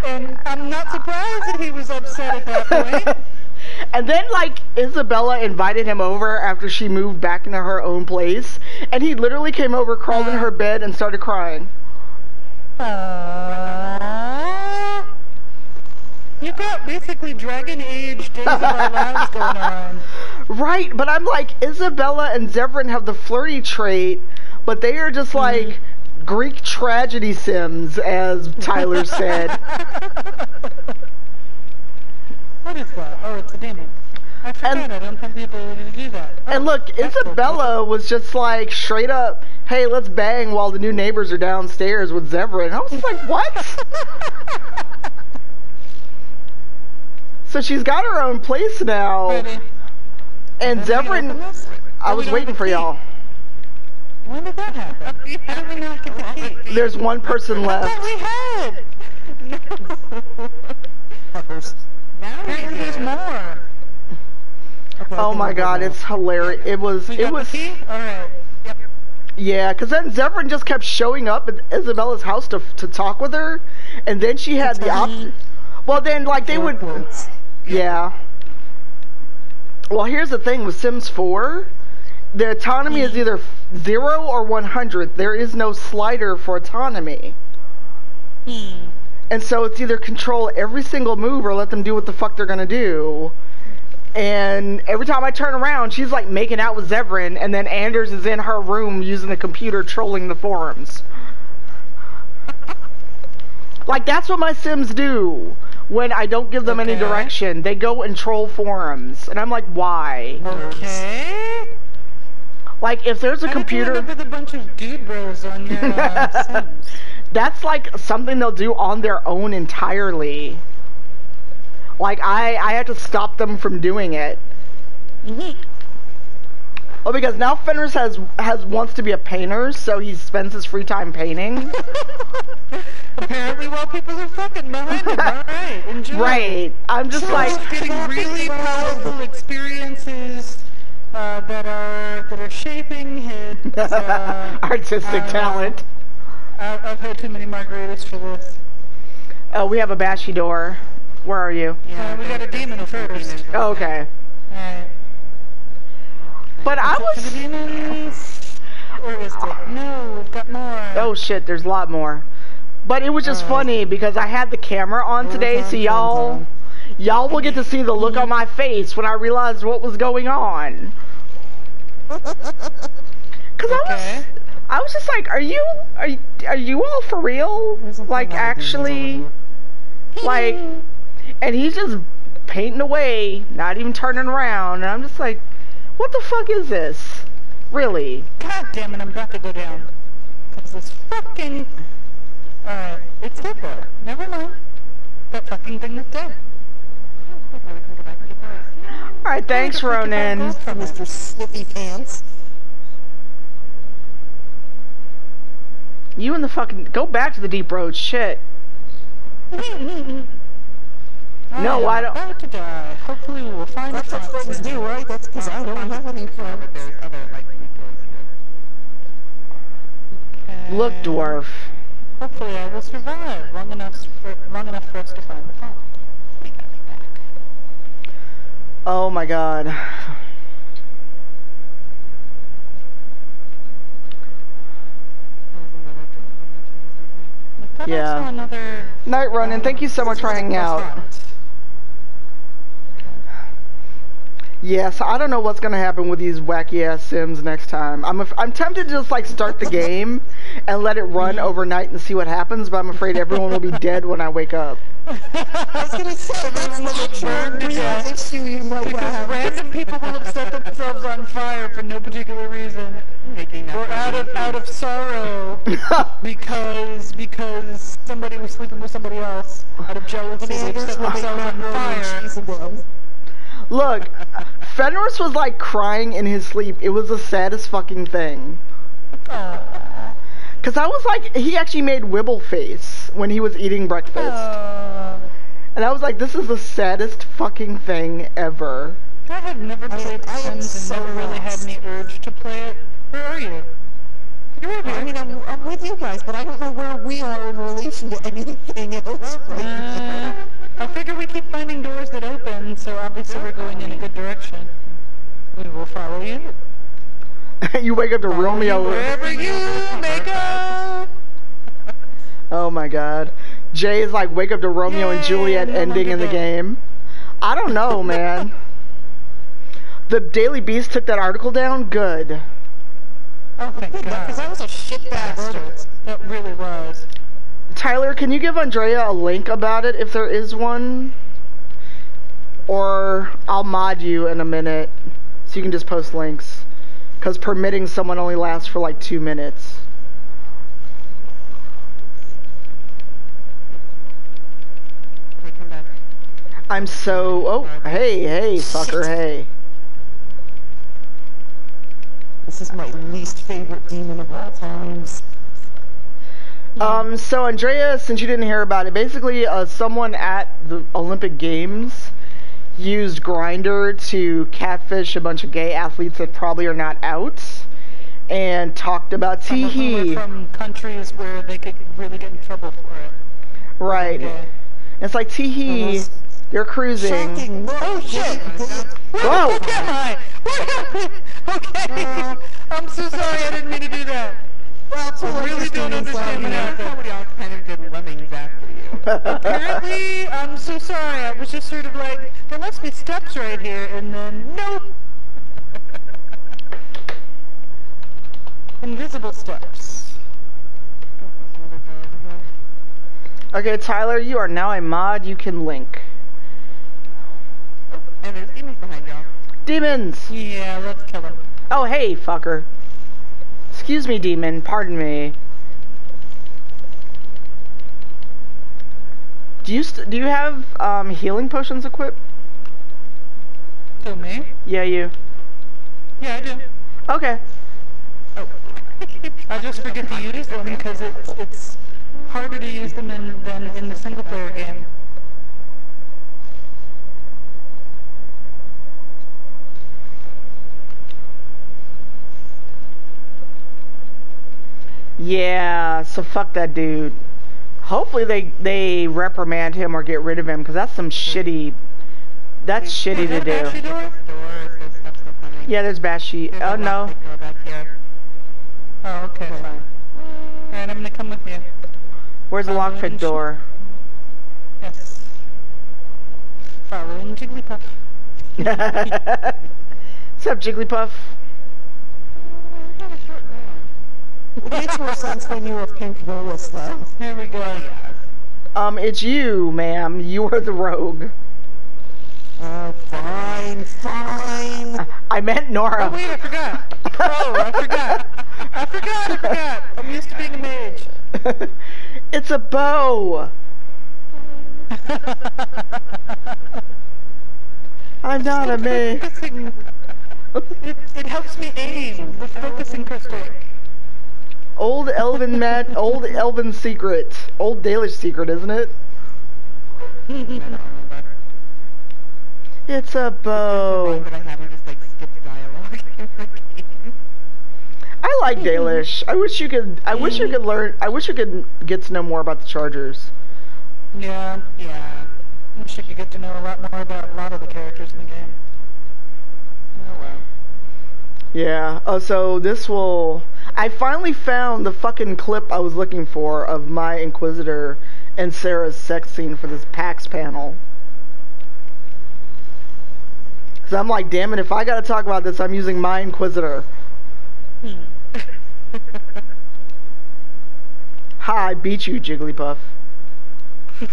And I'm not surprised that he was upset at that point. and then like Isabela invited him over after she moved back into her own place, and he literally came over, crawled in uh. her bed, and started crying. Aww. You got basically Dragon Age Days of Our Lives going on. Right, but I'm like, Isabela and Zevran have the flirty trait, but they are just mm-hmm. like Greek tragedy sims, as Tyler said. What is that? Oh, it's a demon. I forgot. And- I don't have the ability to do that. And oh, look, that's cool. Isabela was just like straight up, hey, let's bang while the new neighbors are downstairs with Zevran. I was like, what? so she's got her own place now. Ready? And Then we can open Zevran. I was waiting for y'all. When did that happen? How did we not get the key? There's one person I left. thought we had. No. Now apparently there's more. Okay, Oh my god, it's hilarious. It was, We it was, the key. All right. Yep. yeah, because then Zevran just kept showing up at Isabela's house to to talk with her, and then she had the op. Well, then like they would, Points. Yeah. Well, here's the thing with Sims 4, the autonomy is either zero or 100. There is no slider for autonomy. Hmm. And so it's either control every single move or let them do what the fuck they're gonna do. And every time I turn around, she's like making out with Zevran, and then Anders is in her room using the computer trolling the forums. Like that's what my Sims do when I don't give them any direction. They go and troll forums, and I'm like, why? Okay. Like if there's a How did you end computer. with a bunch of dude bros on your uh? That's like something they'll do on their own entirely. Like I, I have to stop them from doing it. Well, because now Fenris has has wants to be a painter, so he spends his free time painting. Apparently, while people are fucking behind him. All right, enjoy. right. I'm just So like, getting really powerful experiences uh, that are that are shaping his uh, artistic uh, talent. I've, I've had too many margaritas for this. Oh, we have a bashy door. Where are you? Yeah, we got a demon first. Oh, okay. Alright. But I Is for was. the demons? Or is it? No, we've got more. Oh shit, there's a lot more. But it was just oh, funny because I had the camera on today, so y'all y'all will get to see the look on my face when I realized what was going on. Cause I was I was just like, are you are you, are you all for real? Like lot of demons actually like and he's just painting away, not even turning around, and I'm just like, what the fuck is this? Really? God damn it, I'm about to go down. Cause this fucking... Alright, it's dead though. Never mind. That fucking thing is dead. Alright, thanks, Ronan. Mr. Slippy Pants. You and the fucking go back to the deep road. Shit. No, I don't- About to die. Hopefully we will find That's what friends do, right? That's because I don't have any friends. Look, dwarf. Hopefully I will survive long enough for, long enough for us to find the phone. We gotta be back. Oh my god. I Yeah. saw another Night Ronan, thank you so much for hanging out. restaurant. Yes, I don't know what's gonna happen with these wacky ass Sims next time. I'm af- I'm tempted to just like start the game and let it run overnight and see what happens, but I'm afraid everyone will be dead when I wake up. I was gonna say, that's not a Burned to death. issue you might Because have. random people will have set themselves on fire for no particular reason. Or out of out of sorrow because because somebody was sleeping with somebody else. Out of jealousy, they've set themselves on macaroni and fire. Cheese again. Look, Fenris was like crying in his sleep. It was the saddest fucking thing. Cause I was like, he actually made Wibble face when he was eating breakfast. And I was like, this is the saddest fucking thing ever. I have never played The I Sims and so never really had any urge to play it. Where are you? You're over I mean, I'm, I'm with you guys, but I don't know where we are in relation to anything else right Uh. I figure we keep finding doors that open, so obviously we're going in a good direction. We will follow you. you wake up to Follow you Romeo. Wherever you may go. Oh my god. Jay is like wake up to Romeo and Juliet ending in the game. I don't know, man. the Daily Beast took that article down. Good. Oh, thank God. Because that was a shit bastard. That really was. Tyler, can you give Andrea a link about it if there is one? Or I'll mod you in a minute so you can just post links. Because permitting someone only lasts for like two minutes. Okay, come back. I'm so. Oh, hey, hey, fucker, hey. This is my least favorite demon of all times. Um, so Andrea, since you didn't hear about it, basically, uh, someone at the Olympic Games used Grindr to catfish a bunch of gay athletes that probably are not out, and talked about Some of whom teehee. from countries where they could really get in trouble for it. Right. Yeah. It's like teehee. You're cruising. Shocking. Oh shit! Whoa! Where am I? What happened? Okay. Uh, I'm so sorry. I didn't mean to do that. Well, it's I really don't understand what happened. Somebody else kind of did lemmings after you. Apparently, I'm so sorry. I was just sort of like, there must be steps right here, and then nope. Invisible steps. Okay, Tyler, you are now a mod. You can link. And there's demons behind y'all. Demons! Yeah, let's kill him. Oh, hey, fucker. Excuse me, demon. Pardon me. Do you st- do you have um, healing potions equipped? Who, me? Yeah, you. Yeah, I do. Okay. Oh. I just forget to use them because it's, it's harder to use them in, than in the single player game. Yeah. So fuck that dude. Hopefully they they reprimand him or get rid of him because that's some hmm. shitty. That's shitty to do. Door? Door, it says steps are coming. Yeah, there's Bashi. There's Oh no. Oh, okay, fine. Alright, I'm gonna come with you. Where's the lockpick door? Yes. Following Jigglypuff. What's up, Jigglypuff? It makes more sense when you were pink Willis, though. Here we go. Um, it's you, ma'am. You are the rogue. Oh, fine, fine. I meant Nora. Oh wait, I forgot. Oh, I forgot. I forgot. I forgot. I'm used to being a mage. it's a bow. I'm not a mage. It, it helps me aim. The focusing crystal. Old Elven Matt, old Elven secret, old Dalish secret, isn't it? I don't remember. It's a bow. I like skipped dialogue in the game. I Dalish. I wish you could. I wish you could learn. I wish you could get to know more about the Chargers. Yeah. Yeah. I wish you could get to know a lot more about a lot of the characters in the game. Oh well. Yeah. Oh, so this will. I finally found the fucking clip I was looking for of my Inquisitor and Sera's sex scene for this PAX panel. Cause I'm like, damn it! If I gotta talk about this, I'm using my Inquisitor. Ha! I beat you, Jigglypuff.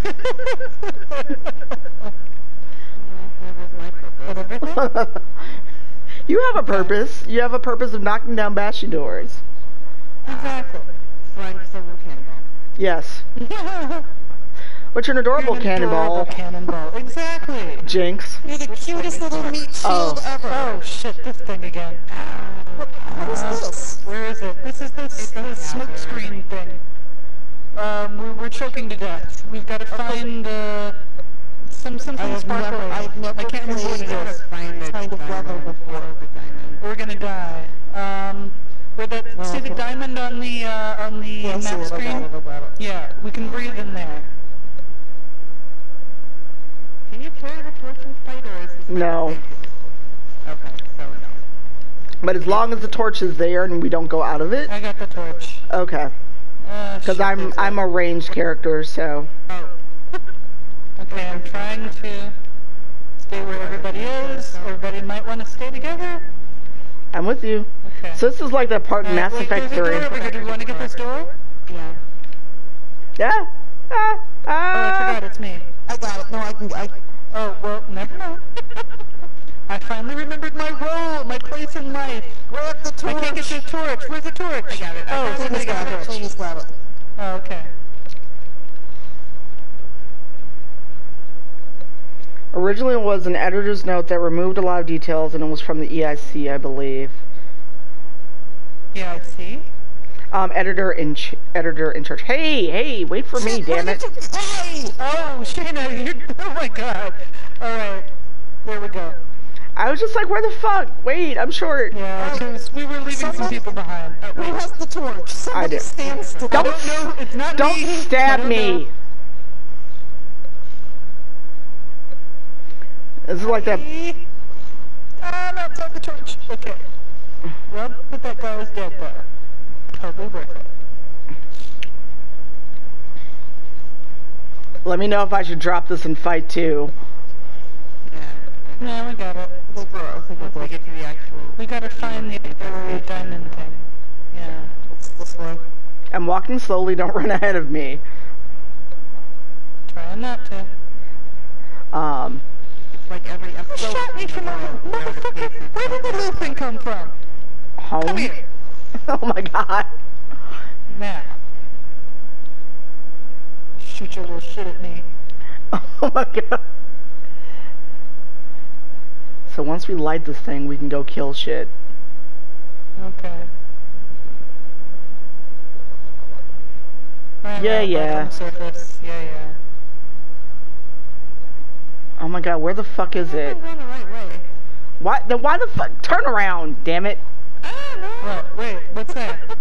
That was my purpose. You have a purpose. You have a purpose of knocking down bashy doors. Exactly. Throwing a cannonball. Yes. But you're an adorable An cannonball. adorable cannonball. Exactly. Jinx. You're the cutest little meat shield Oh. ever. Oh shit! This thing again. What is this? Where is it? This is this the smoke screen thing. Um, we're, we're choking to death. We've got to find uh, some I something have never. I've never I can't remember what played it. Find the kind of level diamond before. the diamond. We're gonna die. Um, where the Oh, see the diamond on the uh, on the Yeah, I see map screen? about it, about it. Yeah, we can breathe in there. Can you carry the torch in spite or is this No. Okay, so no. But as long as the torch is there and we don't go out of it, I got the torch. okay. Uh, Because shit, I'm there's a- I'm a ranged character, so Oh. Okay, I'm trying to stay where everybody is. Everybody might want to stay together. I'm with you. Okay. So this is like that part in Uh, Mass wait, Effect 3. door over here. Do we want to get this door? Yeah. Yeah. Ah, Oh, I ah. forgot. It's me. I got it. No, I can. I, Oh, well, never mind. I finally remembered my role, my place in life. grab the torch. I torch. can't get the torch. Where's the torch? I got it. Oh, Clean somebody this got the torch. this grab it. Oh, okay. Originally, it was an editor's note that removed a lot of details, and it was from the EIC, I believe. Yeah, I see. Um, editor in ch- editor in charge. Hey, hey, wait for me, damn it! Hey! Oh, Shana, you're. Oh my god. Alright. There we go. I was just like, where the fuck? Wait, I'm short. Yeah, because we were leaving some people behind. Oh, Who has the torch? Somebody do. stand still. I don't know. It's not Don't me. Stab me. know. This is like that. No, it's not the torch. Okay. Well, but that guy is dead though. Totally worth it. Let me know if I should drop this and fight too. Yeah, we got it. Once we get to the actual... We gotta find the other diamond thing. Yeah. It's this way. I'm walking slowly. Don't run ahead of me. Trying not to. Um, Like every episode... Shot me from a motherfucker. Where did the little thing come from? home. Come here. Oh my god. Now. Shoot your little shit at me. Oh my god. So once we light this thing, we can go kill shit. Okay. Right, Yeah, yeah. Surface. Yeah, yeah. Oh my god, where the fuck is it? We're going right. Why? Then why the fuck? Turn around, damn it! Ah, no! What? Wait, what's that?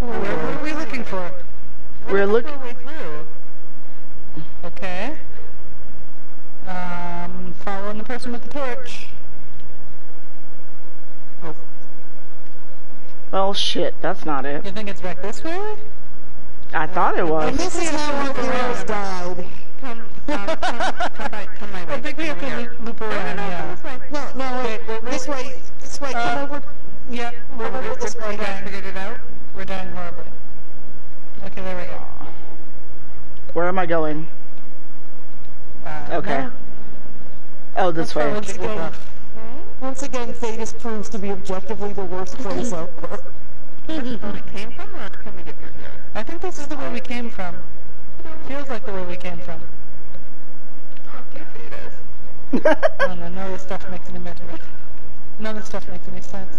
Where, what are we looking for? We're looking. Our way through. Okay. Um, following the person with the torch. Oh, Well, shit, that's not it. You think it's back this way? I thought it And was. this is how our heroes died. come, um, come, come my, come my way. I think we have Come to loop, loop around, No, no, no, yeah. this way. No, no, Wait, wait, wait. this way, this way, Uh, come over. Yeah, we're, Come we're, over this we're, way. we're. Figured it out? We're dying horribly. Okay, there we go. Where am I going? Uh, Okay. no, Oh, this that's way. Once again, once again, Thedas proves to be objectively the worst place out there. Where we came from, or can we get here? I think this is the way we came from. Feels like the way we came from. Okay, it is. Oh no, none of this stuff makes any sense. None of this stuff makes any sense.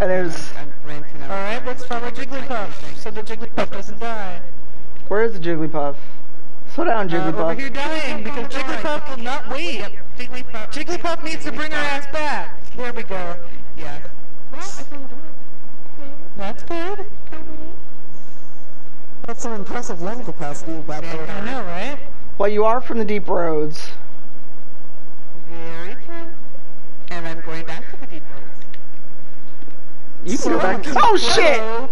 and there's. I'm ranting out. Alright, let's follow Jigglypuff, so the Jigglypuff doesn't die. Where is the Jigglypuff? Slow down, Uh, over here dying, because Jigglypuff will not wait. Jigglypuff. Jigglypuff needs to bring her ass back. There we go. Yes. Well, I think That's good. That's some impressive lung capacity you've I know, right? Well, you are from the deep roads. very true. And I'm going back to the deep roads. You can go back. So- Oh shit!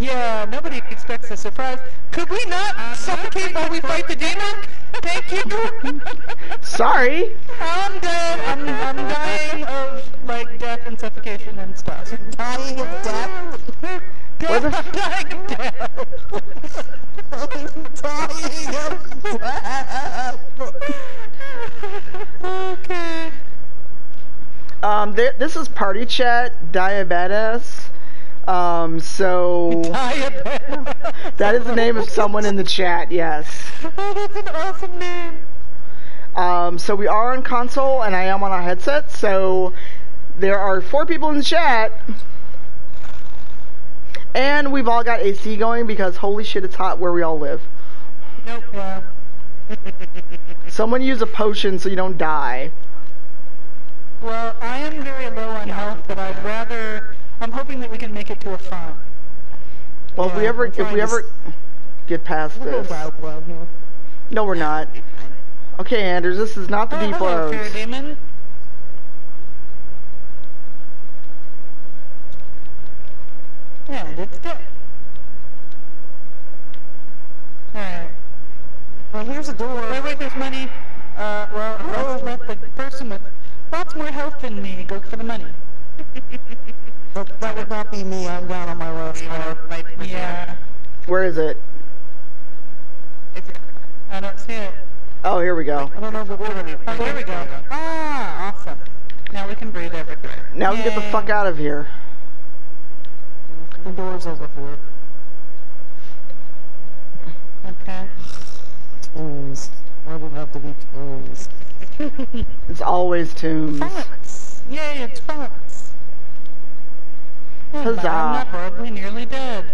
Yeah, nobody expects a surprise. Could we not suffocate while we fight the demon? Thank you. Sorry. I'm dead. I'm, I'm dying of like death and suffocation and stuff. Dying of death. I'm dying of death. Dying of. okay. Um, there, this is party chat diabetes. Um, so Diabetes. that is the name of someone in the chat. Yes. Oh, that's an awesome name. Um, so we are on console, and I am on a headset. So there are four people in the chat, and we've all got AC going because holy shit, it's hot where we all live. Nope. Yeah. Someone use a potion so you don't die. Well, I am very low on health, but I'd rather. I'm hoping that we can make it to a farm. Well, if we ever, if we ever get past this, wild wild here. no, we're not. Okay, Anders, this is not the Oh, deep hello, roads. Demon. And it's dead. Alright. Well, here's a door. Wait, wait, there's money. Uh, well, let's let the person with lots more health than me go for the money. That, that would not be me. I'm down on my last bar. Yeah. Where is it? I don't see it. Oh, here we go. I don't know, but we're gonna. Oh, there we go. Ah, awesome. Now we can breathe everywhere. Now we get the fuck out of here. The door's over here. Okay. Tombs. Why would it have to be tombs? It's always tombs. Fonts. Yay, it's fonts. And Huzzah. I'm not horribly nearly dead.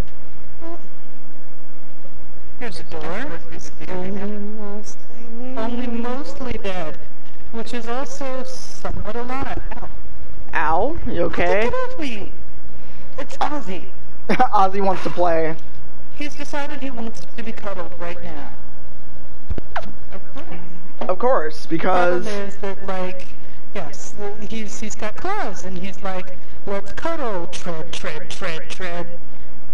Here's a door. Only mostly dead. Which is also somewhat alive. Ow. Ow, you okay? Get off me! It's Ozzy. Ozzy wants to play. He's decided he wants to be cuddled right now. Okay. Of course, because Problem is that, like, yes, he's he's got claws, and he's like, let's cuddle, tread, tread, tread, tread.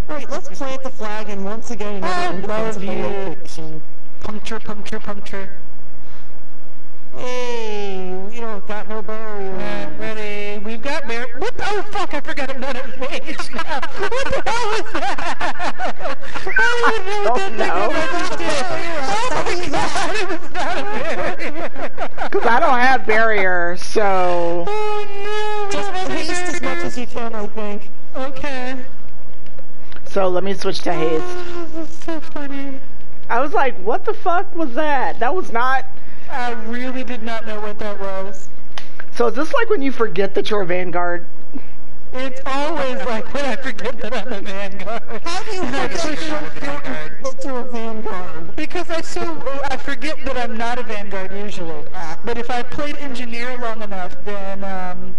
Right, let's plant the flag and once again I love you. location. Puncture, puncture, puncture. Hey, we don't got no barrier. Uh, ready? We've got bear. What? The, oh fuck! I forgot I'm not at mage now. What the hell was that? I don't even know what that thing was. I just did. Oh my god! It was not a barrier. because I don't have barrier, so Oh no! Just we don't haste as much as you can, I think. Okay. so let me switch to haste. Oh, that's so funny. I was like, what the fuck was that? That was not. I really did not know what that was. So is this like when you forget that you're a vanguard? It's always like when I forget that I'm a vanguard. How do you And I forget push you're, that you're a vanguard? Because I so I forget that I'm not a vanguard usually. But if I played engineer long enough, then um,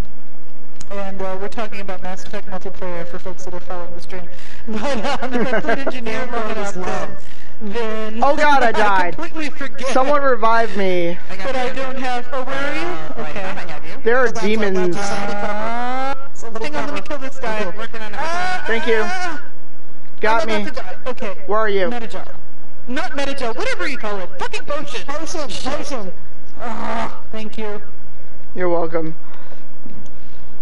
and uh, we're talking about Mass Effect multiplayer for folks that are following the stream. But um, if I played engineer long enough, then then Oh god, I died. completely forget Someone revive me. that I don't have. Oh, where are you? Okay. There are demons. Uh, hang on, let me kill this guy. Ah, Thank you. Got I'm me. about to die. Okay. Where are you? Medi-gel. Not medi-gel, whatever you call it. Fucking potion. Potion, potion. Ah, thank you. You're welcome.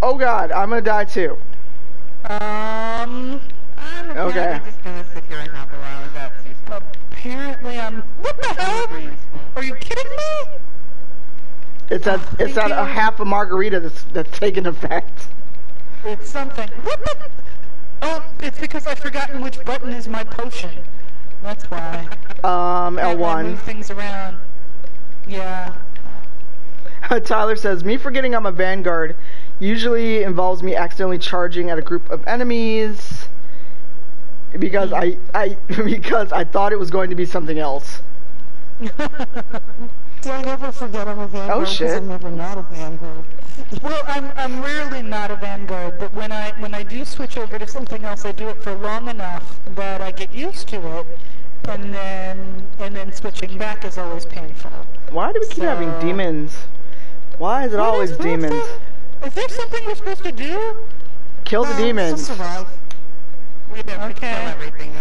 Oh god, I'm gonna die too. Um, I'm Okay. just gonna sit here and hop around. That's Apparently I'm. What the hell? Are you kidding me? It's that it's that a half a margarita that's that's taking effect. It's something. What the? Oh, it's because I've forgotten which button is my potion. That's why. Um, I L1. move things around. Yeah. Tyler says, me forgetting I'm a vanguard usually involves me accidentally charging at a group of enemies because I, I because I thought it was going to be something else. See, I never forget I'm a vanguard Oh, shit. I'm never not a vanguard. Well, I'm I'm rarely not a vanguard, but when I when I do switch over to something else, I do it for long enough that I get used to it, and then and then switching back is always painful. Why do we keep having demons? Why is it What always is- demons? Is there something we're supposed to do? Kill the um, No, demons. Survive. We have to Okay. kill everything.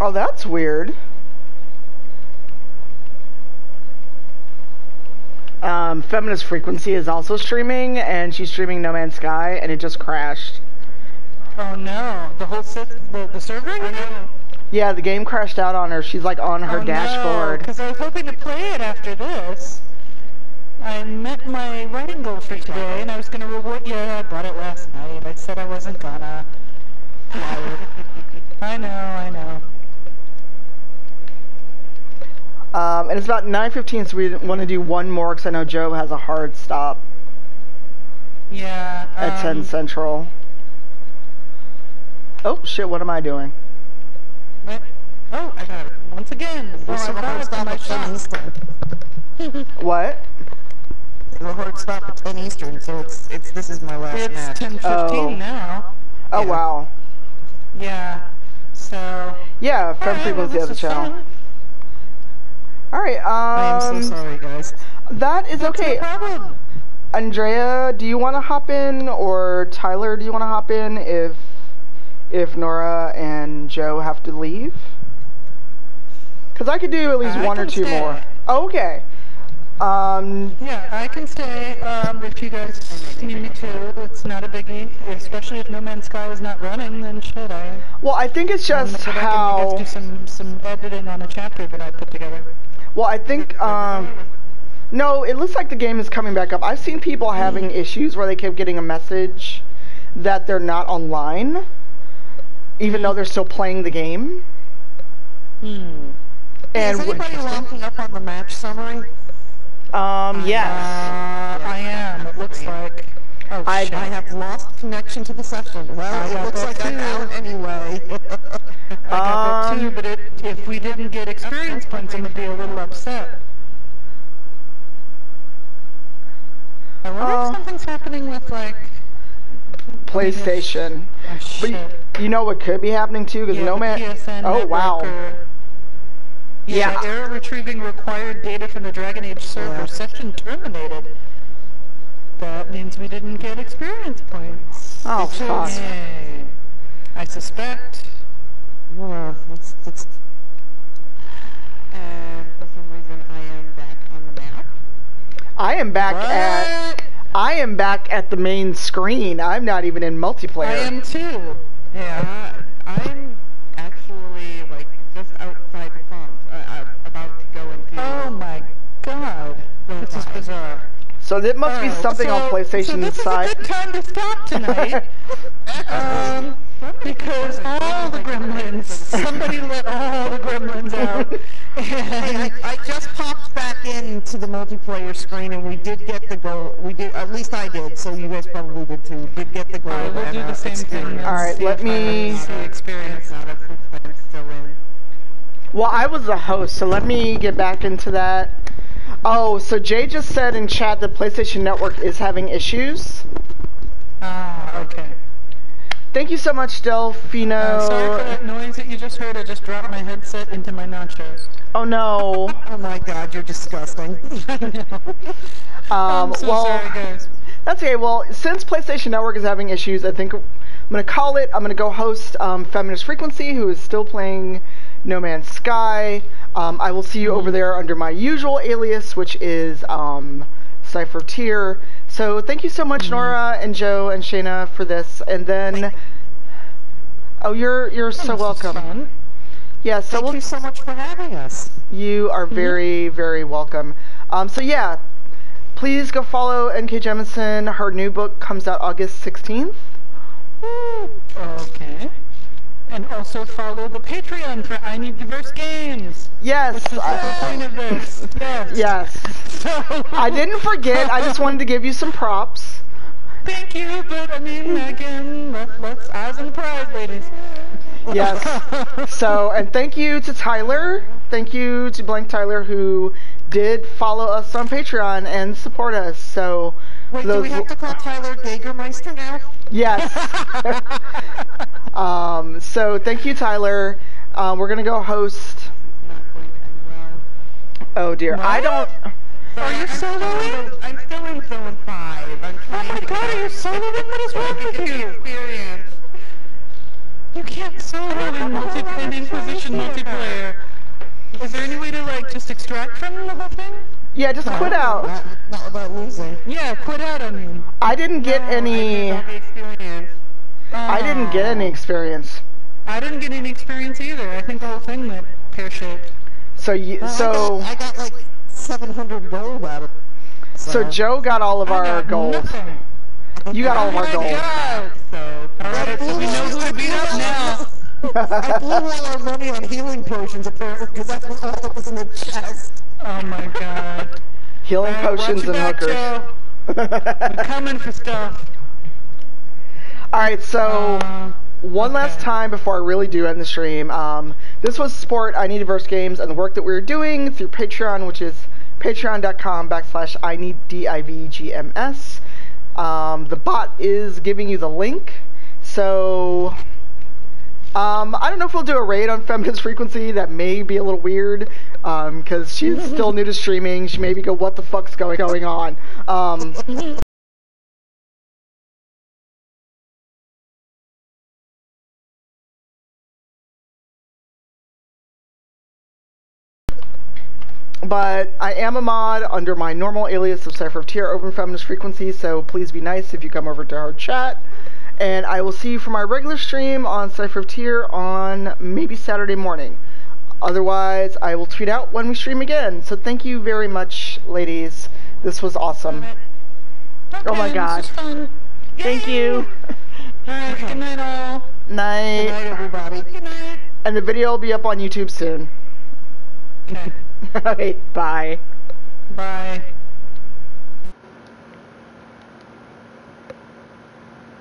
Oh, that's weird. Um, Feminist Frequency is also streaming, and she's streaming No Man's Sky, and it just crashed. Oh no, the whole set, the, the server? I know. Yeah, the game crashed out on her. She's like on her oh, dashboard. Because I was hoping to play it after this. I met my writing goal for today, and I was going to reward. Yeah, I bought it last night. I said I wasn't gonna. Tired. I know, I know. Um, and it's about 9.15, so we want to do one more, because I know Joe has a hard stop Yeah. at 10 um, Central. Oh, shit, what am I doing? but- oh, I got it. Once again, We're I hard got stop at 10. Eastern. What? We're hard stop at 10 Eastern, so it's it's this is my last It's match. 10:15 Oh. now. Oh, Yeah. wow. Yeah. So. Yeah, Fem Frequency has a channel. fun. Alright, I am um, so sorry, guys. that is That's okay. No. Andrea, do you want to hop in, or Tyler, do you want to hop in if if Nora and Joe have to leave. Because I could do at least I one or two stay. more. Oh, okay. Um, Yeah, I can stay um, if you guys need me to. It's not a biggie. Especially if No Man's Sky is not running, then should I well, I think it's just gonna go back and how. to do some some editing on a chapter that I put together. Well, I think. Um, no, it looks like the game is coming back up. I've seen people having issues where they kept getting a message that they're not online, even though they're still playing the game. Hmm. And Is anybody locking up on the match summary? Um, yes. Uh, I am. It looks like. Oh I- shit. I have lost connection to the session. Well, I it looks that like I'm too. out anyway. I got that too, Um, but it, if we didn't get experience points, I'm gonna be a little upset. I wonder Uh, if something's happening with like. PlayStation. Oh, But shit. y- you know what could be happening too? Because yeah, no the man. PSN Oh wow. or- yeah, Yeah. error retrieving required data from the Dragon Age server. Session terminated. That means we didn't get experience points. Oh, fuck. I suspect. Uh, that's, that's... And for some reason, I am back on the map. I am back at. I am back at the main screen. I'm not even in multiplayer. I am too. Yeah, I'm actually like just outside the pond, uh, uh, about to go into. Oh my god. This is. So it must be Alright, something on so- so PlayStation this side. is a good time to stop tonight. um, because all the gremlins, somebody let all the gremlins out. Hey, I, I just popped back into the multiplayer screen and we did get the goal. We did, at least I did. So you guys probably did too. Did get the goal. I will do uh, the same thing. experience. and All right, let me- see experience. Not a proof that still in. Well, I was the host, so let me get back into that. Oh, so Jay just said in chat that PlayStation Network is having issues. Ah, okay. Thank you so much, Delphino. Uh, sorry for that noise that you just heard. I just dropped my headset into my nachos. Oh no. Oh my god, you're disgusting. Um, I'm so well, sorry, guys. that's okay. Well, since PlayStation Network is having issues, I think I'm gonna call it. I'm gonna go host um, Feminist Frequency, who is still playing No Man's Sky. Um, I will see you over there under my usual alias, which is um, Cipher Tier. So thank you so much, Nora and Joe and Shana, for this. And then, oh, you're you're so welcome. Yeah. So Thank we'll you so much for having us. You are very, very welcome. Um, so yeah, please go follow N.K. Jemisin. Her new book comes out August 16th. Okay. And also follow the Patreon for I Need Diverse Games. Yes. Which is the whole point of this. Yes. yes. So, I didn't forget. I just wanted to give you some props. Thank you, but I mean, again, let, let's eyes on the prize, ladies. Yes. So, and thank you to Tyler. Thank you to Blank Tyler who did follow us on Patreon and support us. So, Wait, for do we have to call Tyler Gagermeister now? Yes. um, so thank you, Tyler. Um, we're gonna go host. Not going to Oh dear, I don't. Are you soloing? I'm still in zone five. I'm Oh trying my to god, are you soloing? What is wrong with you? experience. You can't solo in, multi- in Inquisition multiplayer. Is there any way to, like, just extract from the whole thing? Yeah, just quit out. Not, not about losing. Yeah, quit out, I mean. I didn't get any. I did all the experience. Uh, I didn't get any experience. I didn't get any experience either. I think the whole thing went pear-shaped. So you, Well, so I got, I got like 700 gold out of it. so Joe got all of I our got gold. nothing. You got all of our my gold. god! So, Alright, so we know who to beat up now. I blew all our money on healing potions apparently because that's all that was in the chest. Oh my god. Healing Alright, potions and back, hookers. Joe. I'm coming for stuff. all right, so. Uh, One last time before I really do end the stream. Um, this was Sport I Need Diverse Games and the work that we are doing through Patreon, which is patreon.com backslash I Need D-I-V-G-M-S. Um, the bot is giving you the link. So, um, I don't know if we'll do a raid on Feminist Frequency. That may be a little weird because um, she's still new to streaming. She may be go, what the fuck's going going on? Um, but I am a mod under my normal alias of Cypher of Tear, Open Feminist Frequency, so please be nice if you come over to our chat. And I will see you for my regular stream on Cypher of Tier on maybe Saturday morning. Otherwise, I will tweet out when we stream again. So thank you very much, ladies. This was awesome. Oh my god. This was fun. Thank you. Alright, good night all. Night. Good night, everybody. Good night. And the video will be up on YouTube soon. Okay. Alright, bye. Bye.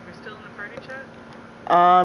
We're still in the party chat? Um,